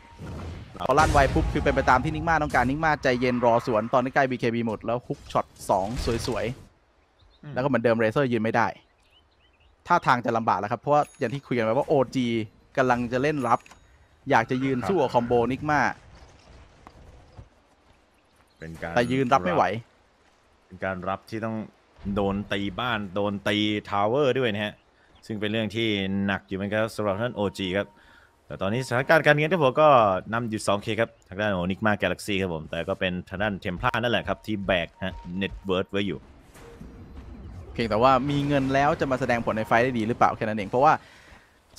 พอลั่นไวปุ๊บคือเป็นไปตามที่ Nigma ต้องการ Nigma ใจเย็นรอสวนตอนนี้ใกล้ BKB หมดแล้ว hookshot 2สวยๆ แล้วก็เหมือนเดิม Razor ยืนไม่ได้ท่าทางจะลำบากแล้วครับ เพราะว่าอย่างที่คุยกันไว้ว่า OG กำลังจะเล่นรับ อยากจะยืนสู้กับ combo Nigmaเป็นการแต่ยืนรับไม่ไหว เป็นการรับที่ต้องโดนตีบ้านโดนตี tower ด้วยนะฮะ ซึ่งเป็นเรื่องที่หนักอยู่เหมือนกันครับสำหรับท่าน OG ครับ แต่ตอนนี้สถานการณ์การเงินที่ผมก็นำอยู่ 2K ครับ ทางด้านของนิกมา a ก a ล็กซี่ครับผม แต่ก็เป็นทางด้าน Templar นั่นแหละครับ ที่แบกฮะ net worth ไว้อยู่ เพียงแต่ว่ามีเงินแล้วจะมาแสดงผลในไฟท์ได้ดีหรือเปล่าแค่นั้นเอง เพราะว่า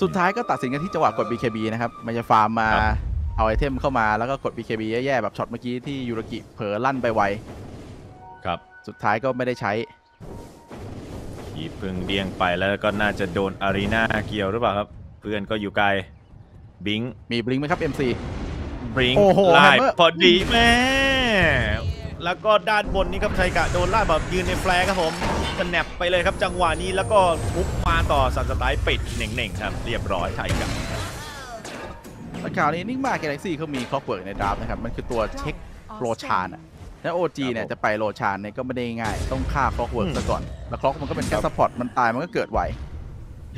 สุดท้ายก็ตัดสินกันที่จังหวะกด BKB นะครับมันจะฟาร์มมาครับเอาไอเทมเข้ามาแล้วก็กด BKB แย่ๆแบบช็อตเมื่อกี้ที่ยูรกิเผลอลั่นไปไวครับ สุดท้ายก็ไม่ได้ใช้ขี่พึ่งเดียงไปแล้วก็น่าจะโดนอารีนาเกี่ยวหรือเปล่าครับ เพื่อนก็อยู่ไกล บิงมีบลิงไหมครับ MC บริงโอ้โหไล่แฮมเมอร์พอดีแม่แล้วก็ด้านบนนี้ครับ Taiga โดนล่าแบบยืนใน flare ครับผม snap ไปเลยครับจังหวะนี้แล้วก็มุกมาต่อ sunstrike ปิดเหน่งๆครับเรียบร้อยไทกะแล้วคราวนี้นิ่งมากแก a ล็กซี่เขามีคล็อกเวิร์กในดราฟต์นะครับ มันคือตัวเช็ค Roshan อะแล้ว OG เนี่ยจะไป Roshan เนี่ยก็ไม่ได้ง่าย ต้องฆ่า Clockwerk ซะก่อน แล้ว Clock มันก็เป็นแค่ support มันตายมันก็เกิดไหว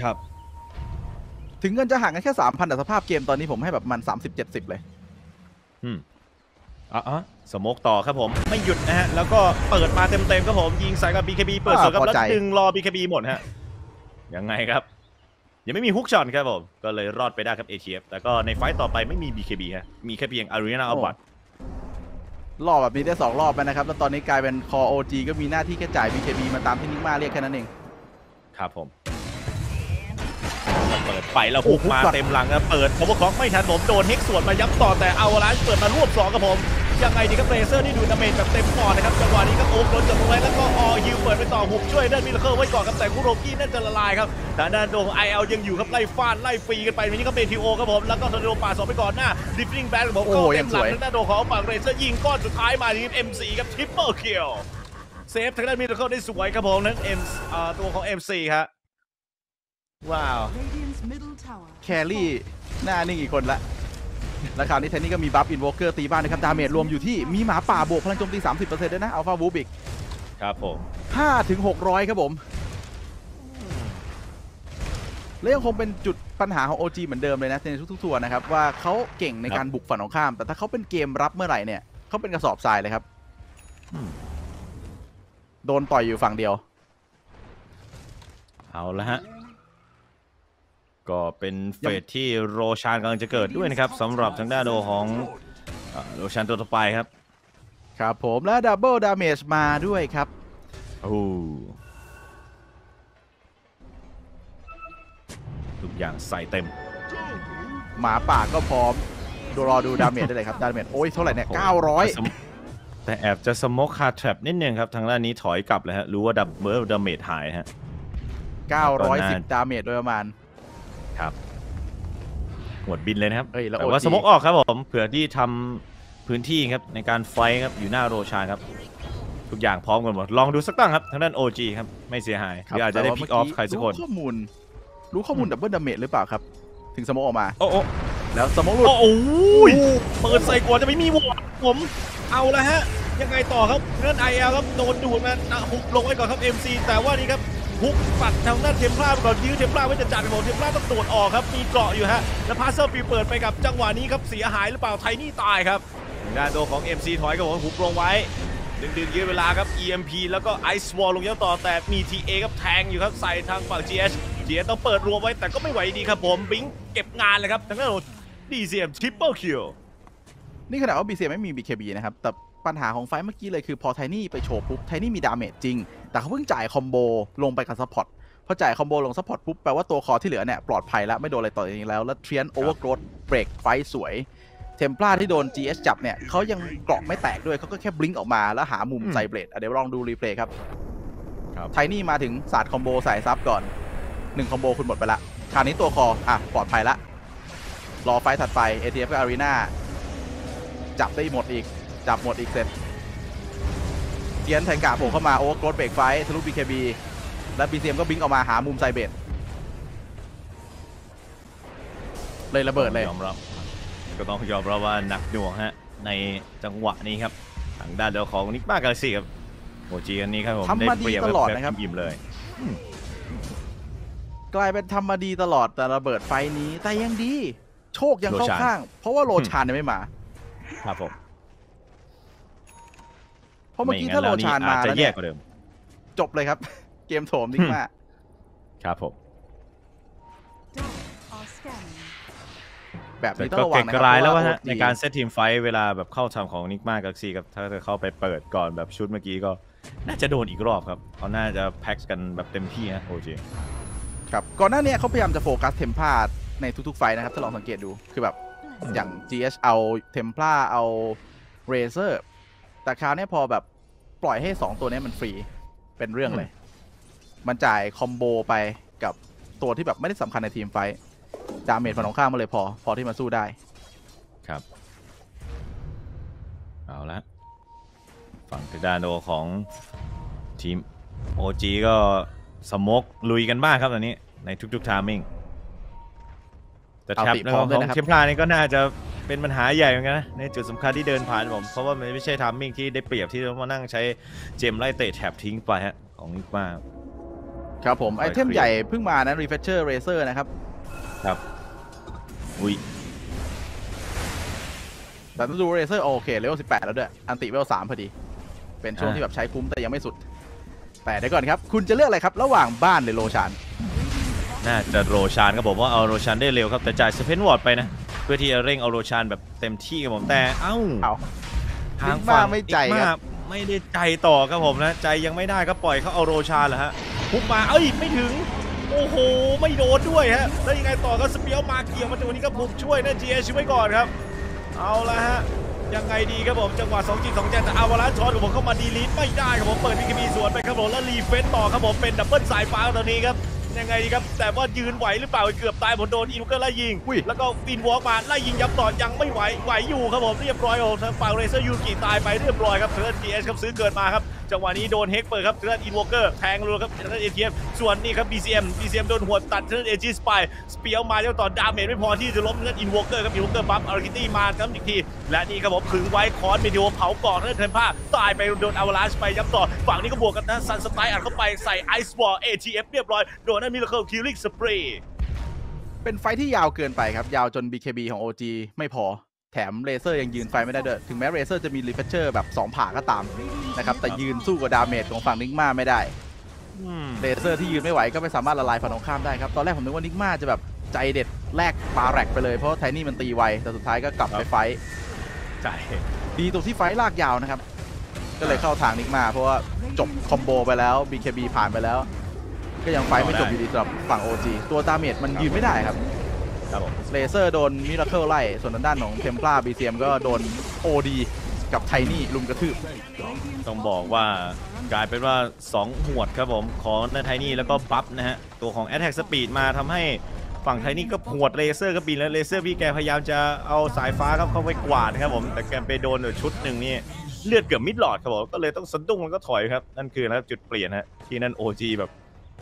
ครับ ถึงเงินจะห่างกันแค่3,000แต่สภาพเกมตอนนี้ผมให้แบบมัน30-70เลย อืมอะอะสโมกต่อครับผมไม่หยุดนะฮะ แล้วก็เปิดมาเต็มๆครับผมยิงใส่กับ BKB เปิดสวนกับอ่าพอแล้วใจดึงรอ BKB หมดฮะ ยังไงครับ ยังไม่มีฮุกช็อตครับผม ก็เลยรอดไปได้ครับ ATF แต่ก็ในไฟต์ต่อไปไม่มี BKB ฮะ มีแค่เพียง Arena อวัตรอบแบบนี้ได้2รอบแล้วนะครับ แล้วตอนนี้กลายเป็นคอ OG ก็มีหน้าที่แค่จ่าย BKB มาตามที่นิกมาเรียกแค่นั้นเอง ครับผม เปิดไปแล้วฮุกโอ้โหมาก่อนเต็มหลังครับเปิดผมว่าคล็อกไม่ทันผมโดนเฮกสวนมายับต่อแต่เอาลานเปิดมารวบสองกับผมยังไงดีครับเรเซอร์นี่ดูดาเมจแบบเต็มปอดนะครับจังหวะนี้ครับโอ๊คโดนจับเอาไว้แล้วก็ออฮิวเปิดไปต่อหุบช่วยด้านมิลเคอร์ไว้ก่อนครับแต่คุโรกี้นั่นจะละลายครับแต่ด้านโดงไอเอลยังอยู่ครับไล่ฟาดไล่ฟรีกันไปวันนี้ก็เป็นทีโอครับผมแล้วก็ทอร์นาโดป่าดสองไปก่อนหน้าดิฟฟิงแบงค์ผมโอ้ก็โหเต็ยัมงหลัสงวยทางด้านโดของฝั่งเรเซอร์ยิงก้อนสุดท้ายมาทีม MC ครับทริปเปิลคิลเซฟทางด้านมิลเคอร์ได้สวยครับผมนั้น M อ่าตัวของ MC ครับ ว้าว Radiant's middle tower. carry หน้านิ่งอีกคนละ แล้วคราวนี้ Tiny ก็มี buff Invoker ตีบ้านนะครับ damage รวมอยู่ที่มีหมาป่าบวกพลังโจมตี 30%ด้วยนะ Alpha Wolf ครับผม5ถึง600 ครับผม และยังคงเป็นจุดปัญหาของ OG เหมือนเดิมเลยนะในทุกๆทัวร์นะครับ ว่าเขาเก่งในการบุกฝั่งของข้าม แต่ถ้าเขาเป็นเกมรับเมื่อไหร่เนี่ยเขาเป็นกระสอบทรายเลยครับอืมโดนต่อยอยู่ฝั่งเดียว เอาละฮะ ก็เป็น phase ที่ Roshan กำลังจะเกิดด้วยนะครับสำหรับทางด้านตัวของอ่า Roshan ตัวต่อไปครับ ครับผมและ double damage มาด้วยครับโอ้ทุกอย่างใส่เต็ม หมาป่าก็พร้อม ดูรอดูดาเมจได้เลยครับ ดาเมจโอ้ยเท่าไหร่เนี่ย 900 แต่แอบจะสโมกคาร์ทร p นิดนึงครับ ทางด้านนี้ถอยกลับเลยฮะ รู้ว่าดับเบิลดาเมจหายฮะ 910 ดาเมจโดยประมาณ ครับ หมดบินเลยนะครับเอ้ยแล้วแต่ว่า OG สโมกออกครับผมเผื่อที่ทำพื้นที่ครับในการไฟท์ครับอยู่หน้าโรชานครับ ทุกอย่างพร้อมกันหมดลองดูสักตั้งครับทางด้าน OG ครับไม่เสียหายหรืออาจจะได้แต่ว่พิกออฟเมื่ใครสักคนรู้ข้อมูล รู้ข้อมูลดับเบิลดาเมจหรือเปล่าครับ ถึงสโมกออกมา โอ้โอ้แล้วสโมกหลุดโอ้โหเปิดใส่ก่อนจะไม่มีวอร์ดผมเอาละฮะ ยังไงต่อครับเรื่องไอเอลครับโดนดูดมาอะฮุกลงไว้ก่อนครับ MC แต่ว่านี่ครับ ฮุกปัดทางด้านเทมพลาไปก่อนยื้อเทมพลาไว้จะจัดผมเทมพลาต้องตรวจออกครับมีเกาะอยู่ฮะแล้วพาสเซอร์ปีเปิดไปกับจังหวะนี้ครับเสียหายหรือเปล่าไทนี่ตายครับด้านตัวของ MC ถอยกับผมฮุกลงไว้ ดึงดึงยื้อเวลาครับ EMP แล้วก็ Ice Wall ลงย้ำต่อแต่มี TA ครับแทงอยู่ครับใส่ทางฝั่ง GH GH ต้องเปิดรวมไว้แต่ก็ไม่ไหวดีครับผม blink เก็บงานเลยครับทางด้านของ BZM Triple Kill นี่ขนาดว่า BZM ไม่มี BKB นะครับแต่ ปัญหาของ fight เมื่อกี้เลยคือพอ Tiny ไปโชว์ปุ๊บ Tiny มี damage จริง แต่เขาเพิ่งจ่าย combo ลงไปกับ support พอจ่าย combo ลง support ปุ๊บแปลว่าตัว core ที่เหลือเนี่ยปลอดภัยแล้วไม่โดนอะไรต่อจากนี้แล้ว แล้วเทรียนโอเวอร์โกรดเบรกไฟสวยเทมพลาที่โดน GS จับเนี่ยเขายังเกราะไม่แตกด้วยเขาก็แค่ blink ออกมาแล้วหามุมอืมใส่ blade อะเดี๋ยวลองดู replay ครับครับ Tiny มาถึงสาด combo ใส่ sup ก่อนหนึ่ง combo คุณหมดไปละคราวนี้ตัว core อะปลอดภัยละรอ fight ถัดไป ATF กับ Arena จับได้หมดอีก จับหมดอีกเสร็จเกียนแทงกาโผล่เข้ามา Overgrowth break fight ทะลุ BKB แล้ว BZM ก็ blink ออกมาหามุม psi bladeเลยระเบิดเลยยอมรับก็ต้องยอมรับว่าหนักหน่วงฮะในจังหวะนี้ครับทางด้านเดียวของนิกมากาซี่ครับโมจีอันนี้ครับผมทำมาดีเปรียบตลอดนะครับอิ่มเลยกลายเป็นทำมาดีตลอดแต่ระเบิดไฟนี้แต่ยังดี โชคยังเข้าโรชานข้าง เพราะว่าโรชานยังไม่มา ครับผม เพราะเมื่อกี้ไงั้ถ้าโรแล้วชานมาอาจจะแล้วแย่เนี่ยกว่าเดิม จบเลยครับ เกมโถมนิกมาครับผม Dogs are scanning. แบบแต่นี้ต้อก็งระวัเก่งงนะกคระรับไรแล้วเพว่าราะฮะ OG ในการเซตทีมไฟท์เวลาแบบเข้าทำของนิกมากาซี่ครับถ้าจะเข้าไปเปิดก่อนแบบชุดเมื่อกี้ก็ น่าจะโดนอีกรอบครับเขาน่าจะแพ็กกันแบบเต็มที่ฮะโอจีครับก่อนหน้าเนี้เขาพยายามจะโฟกัสเทมพลาในทุกๆไฟท์นะครับถ้าลองสังเกตดูคือแบบอย่าง GH เอาเทมพลาเอาเรเซอร์ แต่คราวเนี้ยพอแบบปล่อยให้2ตัวเนี้ยมันฟรีเป็นเรื่องเลย มันจ่ายคอมโบไปกับตัวที่แบบไม่ได้สำคัญในทีมไฟท์ดาเมจฝั่งตรงข้ามมาเลยพอ พอที่มาสู้ได้ ครับ เอาละฝั่งทางด้านโดของทีม OG ก็สมกลุยกันบ้างครับตอนนี้ ในทุกๆทามมิ่งแต่เอาแท็บติเรื่พร้ออมงด้วยของนะครับเทมพลานี่ก็น่าจะ เป็นปัญหาใหญ่เหมือนกันนะในจุดสำคัญที่เดินผ่านผม เพราะว่ามันไม่ใช่ทามมิ่งที่ได้เปรียบที่ต้องมานั่งใช้gem ไล่เตะ trap ทิ้งไปฮะของ Nigma ครับผมคไออยเทมเคลียร์ใหญ่เพิ่งมานะ Refresher Razor นะครับ ครับ อุ้ยแต่ต้องดู Razor โอเค level 18 แล้วด้วย ulti level 3พอดี เป็นช่วงอ่าที่แบบใช้คุ้มแต่ยังไม่สุด แต่เดี๋ยวก่อนครับ คุณจะเลือกอะไรครับ ระหว่างบ้านหรือ Roshan น่าจะ Roshan ครับผมว่าเอา Roshan ได้เร็วครับแต่จ่าย serpent ward ไปนะ เพื่อที่จะเร่งเอา Roshan แบบเต็มที่ครับผมแต่เอ้าเอา ทางนิกมาไม่ใจนิกคมารับไม่ได้ใจต่อครับผมนะ ใจยังไม่ได้ก็ปล่อยเขาเอาโรชานเหรอฮะพุบมาเอ้ยไม่ถึงโอ้โห ไม่โดนด้วยฮะ แล้วยังไงต่อก็สเปียวมาเกี่ยวมาจังหวะนี้ก็บุกช่วยนะ GH ไว้ก่อนครับ เอาละฮะ ยังไงดีครับผม จังหวะ2จี2แจนแต่อาวาลานช็อตของผมเข้ามาดีลีทไม่ได้ครับผม เปิดวิกบีสวนไปครับผม แล้วรีเฟนต่อครับผม เป็นดับเบิลสายฟ้าตอนนี้ครับ ยังไงดีครับ แต่ว่ายืนไหวหรือเปล่าเกือบตายผมโดนอินก็ไล่ยิงอุ้ยแล้วก็ฟินวอล์กมาไล่ยิงย้ำต่อยังไม่ไหวไหวอยู่ครับผมเรียบร้อยโอ้ทางฝั่งเรเซอร์ยูกิตายไปเรียบร้อยครับเทิร์น GS ครับซื้อเกินมาครับ จังหวะนี้โดนเฮกเปิดครับเทิร์นอินวอเกอร์แทงรัวครับเทิร์นเอทีเอส่วนนี่ครับ BCM BCM โดนหัวตัดเทิร์นเอจีสไปสเปียวมาเจ้าต่อดาเมจไม่พอที่จะล้มเทิร์นอินวอเกอร์ครับอินวอเกอร์บัฟอาร์คิตี้มาครับอีกที และนี่ครับผมขึงไว้คอนเมดิโอเผาก่อนเทิร์นเทมผ้าตายไปโดนอาวาลาชไปย้ำต่อฝั่งนี้ก็บวกกันนะซันสไตล์อัดเข้าไปใส่ไอซ์วอล ATF เรียบร้อยโดนนั่นมิลเคิลคิลลิ่งสเปรย์เป็นไฟท์ที่ยาวเกินไปครับ ยาวจน BKB ของ OG ไม่พอ แถมเลเซอร์ยังยืนไฟไม่ได้ด้วยถึงแม้เลเซอร์จะมีรีเฟชเชอร์แบบ2ผ่าก็ตามนะครับ แต่ยืนสู้กับ damage ของฝั่ง Nigma ไม่ได้ Razor ที่ยืนไม่ไหวก็ไม่สามารถละลายฝั่งตรงข้ามได้ครับ ตอนแรกผมนึกว่า Nigma จะแบบใจเด็ดแลก barracks ไปเลยเพราะ Tiny มันตีไว แต่สุดท้ายก็กลับไป fight ใช่ดีตรงที่ fight ลากยาวนะครับ ก็เลยเข้าทาง Nigma เพราะว่าจบคอมโบไปแล้ว BKB ผ่านไปแล้ว ก็ยัง fight ไม่จบอยู่ดีสำหรับฝั่ง OG ตัว damage มันยืนไม่ได้ครับ ครับผม Razor โดน Miracle ไล่ ส่วนทางด้านของเทม p ลา BCM ก็โดน OD กับไทนี่ลุมกระทืบ ต้องบอกว่ากลายเป็นว่า 2 หวดครับผม ของนาไทนี่แล้วก็บัฟนะฮะ ตัวของ Attack Speed มาทำให้ฝั่งไทนี่ก็หวดเลเซอร์ก็บินแล้วเลเซอร์พี่แกพยายามจะเอาสายฟ้าครับเข้าไปกวาดครับผม แต่แกไปโดนอยู่ชุดหนึ่งนี่เลือดเกือบมิดหลอดครับผม ก็เลยต้องสะดุ้งแล้วก็ถอยครับ นั่นคือนะครับจุดเปลี่ยนฮะที่นั่น OG แบบ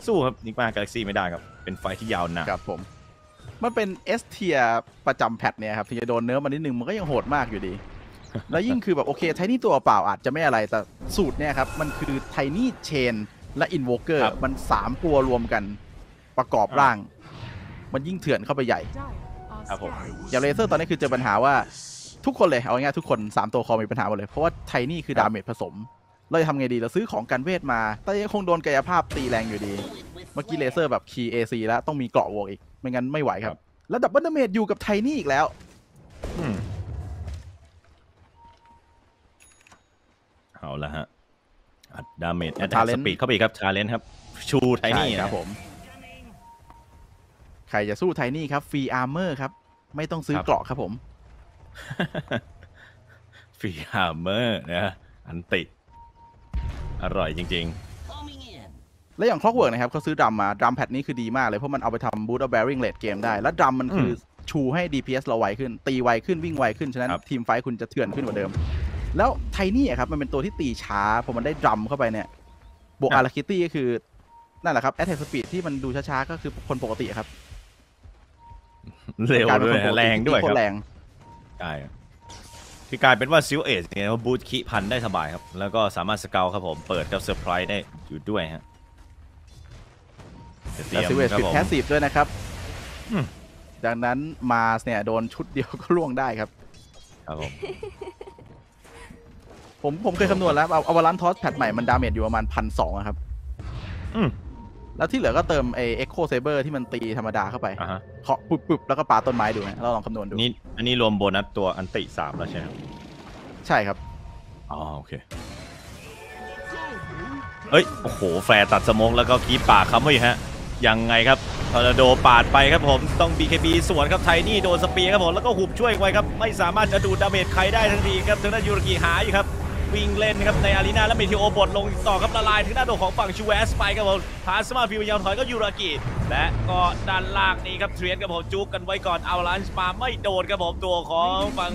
สู้ครับนิกมากาแล็กซี่ไม่ได้ครับ เป็นไฟที่ยาวนานครับผม มันเป็น S เทียประจำแพทเนี่ยครับถึงจะโดนเนื้อมานิดนึงมันก็ยังโหดมากอยู่ดี แล้วยิ่งคือแบบโอเค Tiny ตัวเปล่าอาจจะไม่อะไรแต่สูตรเนี่ยครับ มันคือไทนี่เชนและอิน o วเกอร์ครับ มัน3ตัวรวมกันประกอบร่าง มันยิ่งเถื่อนเข้าไปใหญ่ ครับผม อย่างเลเซอร์ตอนนี้คือเจอปัญหาว่าทุกคนเลย เอาง่ายๆทุกคน 3 ตัว core มีปัญหาหมดเลย เพราะว่า Tiny คือครับ damage ผสม เราจะทำไงดี เราซื้อของกันเวทมา แต่ยังคงโดนกายภาพตีแรงอยู่ดี เมื่อกี้ Razor แบบคีย์ AC แล้วต้องมีเกราะบวกอีก ไม่งั้นไม่ไหวครับ แล้ว double damage อยู่กับ Tiny อีกแล้วอืมเอาละฮะ อัดดาเมจแอตแทก Talent สปีดเข้าไปอีกครับชาเลนครับ ชู Tiny ใช่ครับผม ใครจะสู้ Tiny ครับ free armor ครับ ไม่ต้องซื้อเกราะครับผม free armor นะ ulti อร่อยจริงและอย่าง Clockwerk นะครับเขาซื้อ drum มา drum patch นี้คือดีมากเลย เพราะมันเอาไปทำบูต of bearing rate เกมได้ และ drum มันคืออชูให้ DPS เราไวขึ้น ตีไวขึ้นวิ่งไวขึ้น ฉะนั้นครับ teamfight คุณจะเถื่อนขึ้นกว่าเดิม แล้ว Tiny อะครับมันเป็นตัวที่ตีช้าพอมันได้ drum เข้าไปเนี่ยบวกครับอาราคิตี้ก็คือนั่นแหละครับ attack speed ที่มันดูช้าๆก็คือคนปกติครับๆเร็วกลายเป็นด้วยคนปกติแรงด้วยที่โคคตรับแรงใช่ ครับคือกลายเป็นว่าซิลเอสเนี่ยบูทคิพันได้สบายครับ แล้วก็สามารถสเกลครับผม เปิดกับเซอร์ไพรส์ได้อยู่ด้วยฮะจะเตรีแต่ยมซิเวสครับปิดผมแพสซีฟด้วยนะครับ อืมดังนั้นมาสเนี่ยโดนชุดเดียวก็ล่วงได้ครับ ครับผม ผมผมเคยคำนวณแล้วเอาเอาวาลันทอสแพทใหม่มันดาเมจอยู่ประมาณพันสองครับ อืม แล้วที่เหลือก็เติมไอเอ็กโคเซเบอร์ที่มันตีธรรมดาเข้าไปอ่าฮะเคาะปุบปุบแล้วก็ปาต้นไม้ดูนะเราลองคำนวณดูนี่อันนี้รวมโบนัสตัวอันติสามแล้วใช่ไหมครับใช่ครับ อ๋อโอเคเอ้ยโอ้โหแฟร์ตัดสมองแล้วก็กีบปากคำไว้ฮะยังไงครับทอร์นาโดปาดไปครับผมต้อง BKB สวนครับไทนี่โดนสเปียร์ครับผมแล้วก็หุบช่วยไว้ครับไม่สามารถจะดูดดาเมจใครได้ทันทีครับทางด้านยูรกิหาอยู่ครับ วิ่งเล่นนะครับในอารีนาแล้วเมทิโอบดลงต่อครับละลายถึงด้านโดของฝั่งชูเวสไปครับผมพาสมาฟิวยังถอยก็ยูรากิและก็ด้านล่างนี้ครับเทรนครับผมจุกกันไว้ก่อนเอาลันช์มาไม่โดนครับผมตัวของฝั่ง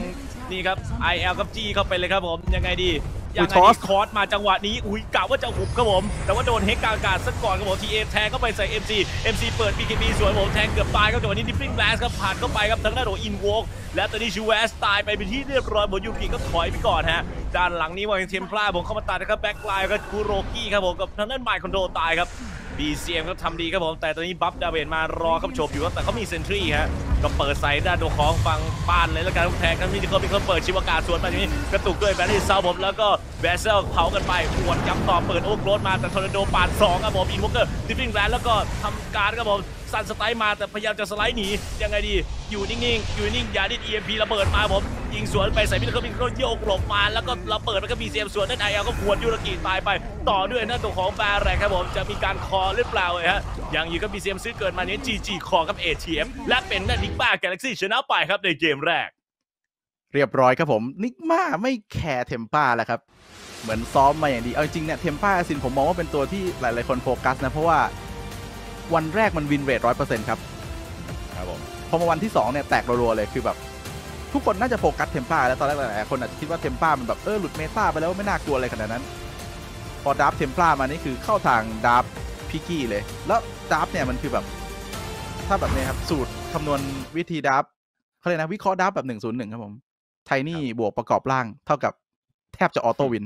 นี่ครับไอเอลกับจีเข้าไปเลยครับผมยังไงดี ยังไงอุ๊ยดีทอสคอร์สมาจังหวะนี้อุ้ยกะว่าจะหุบครับผม แต่ว่าโดนเฮกกลางอากาศซะก่อนครับผมทีเอแทงเข้าไปใส่ MC MC เปิด BKB สวยผมแทงเกือบตายครับจังหวะนี้ดิฟฟิงแบสครับผ่านเข้าไปครับทางด้านของอินวกและตอนนี้ชูเวสตายไปเป็นที่เรียบร้อยบนยูกิก็ถอยไปก่อนฮะด้านหลังนี้วางเทมพลาผมเข้ามาตัดนะครับแบ็คไลน์ก็คูโรกี้ครับผมกับทางด้านไมค์คอนโดตายครับ BCM ก็ทำดีครับผม แต่ตอนนี้บัฟดาเวนมารอครับชมอยู่ครับแต่เขามีเซนทรีฮะก็เปิดใส่ด้านตัวของฟังป้านเลยแล้วกันแทงกันนี่ที่เขาเป็นคนเปิดชิวากาสวนไปทีนี้กระตุกด้วยแบนดี้เซาผมแล้วก็แวสเซลเผากันไปปวดย้ำต่อเปิดโอ๊กโรดมาแต่ทอร์นาโดปาดสองครับผมอินวอเกอร์ดิฟฟิงแลนด์แล้วก็ทำการครับผม ซันสไตล์มาแต่พยายามจะสไลด์หนียังไงดี อยู่นิ่งๆ อยู่นิ่งอย่าดิ้น EMP ระเบิดมาผมยิงสวนไปใส่มิดเคิลมิดเคิลโยกหลบมาแล้วก็ระเบิดแล้วก็มีเสียมสวนนั่นไอเอลก็ขวนยูรกิตายไป ต่อด้วยหน้าตัวของ barracks ครับผมจะมีการ call หรือเปล่าเลยฮะยังอยู่กับ BCM ซื้อเกิดมาเนี้ GG คอกับ ATM และเป็นนั่นนิกบ้า Galaxy ชนะไปครับในเกมแรก เรียบร้อยครับผม Nigma ไม่แคร์ Templar แล้วครับเหมือนซ้อมมาอย่างดีเอาจริงเนี่ย Templar Assassin ผมมองว่าเป็นตัวที่หลาย ๆ คนโฟกัสนะเพราะว่า วันแรกมัน win rate ร้อยเปอร์เซ็นต์ครับครับผมพอมาวันที่2เนี่ยแตกรัวๆเลยคือแบบทุกคนน่าจะโฟกัส Templar แล้วตอนแรกหลายๆคนอาจจะคิดว่า Templar มันแบบเออหลุด meta ไปแล้วไม่น่ากลัวอะไรขนาดนั้น พอ draft Templar มานี่คือเข้าทางดับพิกกี้เลย แล้ว draft เนี่ยมันคือแบบ ถ้าแบบเนี้ยครับสูตรคำนวณวิธี draft เขาเรียกนะวิเคราะห์ draft แบบ101ครับผม Tiny บวกประกอบร่าง เท่ากับแทบจะ auto win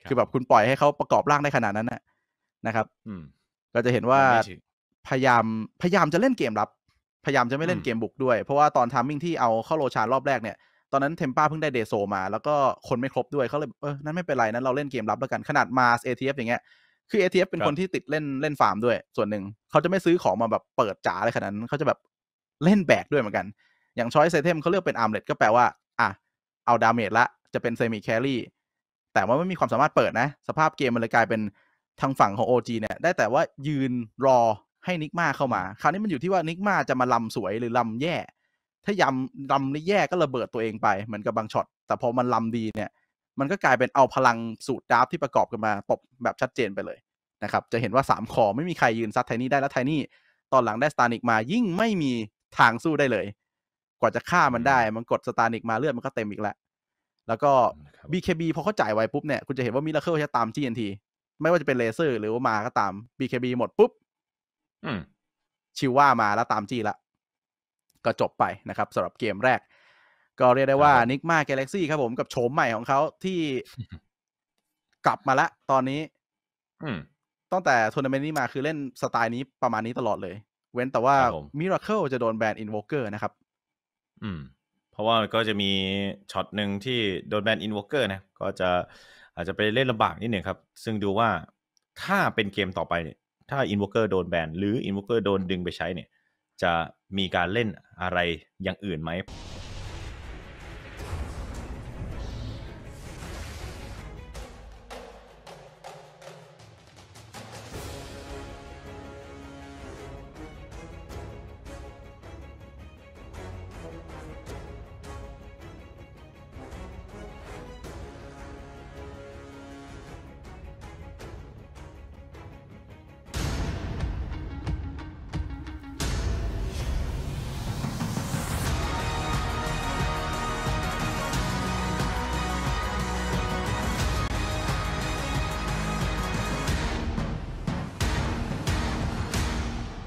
ครับคือแบบคุณปล่อยให้เขาประกอบร่างได้ขนาดนั้นนะนะครับ อืมก็จะเห็นว่าไม่ถึงพยายามพยายามจะเล่นเกมรับ พยายามจะไม่เล่นอืมเกมบุกด้วย เพราะว่าตอน timing ที่เอาเข้า Roshan รอบแรกเนี่ยตอนนั้น Templar เพิ่งได้ Deso มา แล้วก็คนไม่ครบด้วยเขาเลยเออนั่นไม่เป็นไรนั้นเราเล่นเกมรับแล้วกันขนาดมา ATF อย่างเงี้ยคือ ATF เป็นคนที่ติดเล่นเล่นฟาร์มด้วย ส่วนหนึ่งเขาจะไม่ซื้อของมาแบบเปิดจ๋าอะไรขนาดนั้นเขาจะแบบเล่นแบกด้วยเหมือนกัน อย่าง choice item เขาเลือกเป็น Armlet ก็แปลว่า อะ เอา damage ละ จะเป็น semi carry แต่ว่าไม่มีความสามารถเปิดนะ สภาพเกมมันเลยกลายเป็น ทางฝั่งของ OG เนี่ยได้แต่ว่ายืนรอให้ Nigma เข้ามา คราวนี้มันอยู่ที่ว่า Nigma จะมาลำสวยหรือลำแย่ ถ้ายำลำนี่แย่ก็ระเบิดตัวเองไปเหมือนกับบางช็อตแต่พอมันลำดีเนี่ย มันก็กลายเป็นเอาพลังสูตร draft ที่ประกอบกันมาตบแบบชัดเจนไปเลยนะครับจะเห็นว่า 3 core ไม่มีใครยืนซัด Tiny ได้แล้ว Tiny ตอนหลังได้ Satanic มายิ่งไม่มีทางสู้ได้เลย กว่าจะฆ่ามันได้มันกด Satanic มาเลือดมันก็เต็มอีกแล้วแล้วก็ครับ BKB พอเขาจ่ายไวปุ๊บเนี่ย คุณจะเห็นว่า Miracle จะตาม GNT ไม่ว่าจะเป็นเลเซอร์หรือว่ามาก็ตาม BKB หมดปุ๊บอืม Shiva มาแล้วตามจีละก็จบไปนะครับสำหรับเกมแรก ก็เรียกได้ว่าครับผมนิกมา Galaxy ครับผมกับโฉมใหม่ของเขาที่กลับมาละ ตอนนี้อืมตั้งแต่ทัวร์นาเมนต์นี้มาคือเล่นสไตล์นี้ประมาณนี้ตลอดเลย เว้นแต่ว่าครับผม Miracle จะโดนแบน Invoker นะครับ อืม เพราะว่าก็จะมีช็อตหนึ่งที่โดนแบน Invoker นะ ก็จะ อาจจะไปเล่นลำบากนิดหนึ่งครับ ซึ่งดูว่าถ้าเป็นเกมต่อไปเนี่ยถ้าอินวอเกอร์โดนแบนหรืออินวอเกอร์โดนดึงไปใช้เนี่ย จะมีการเล่นอะไรอย่างอื่นไหม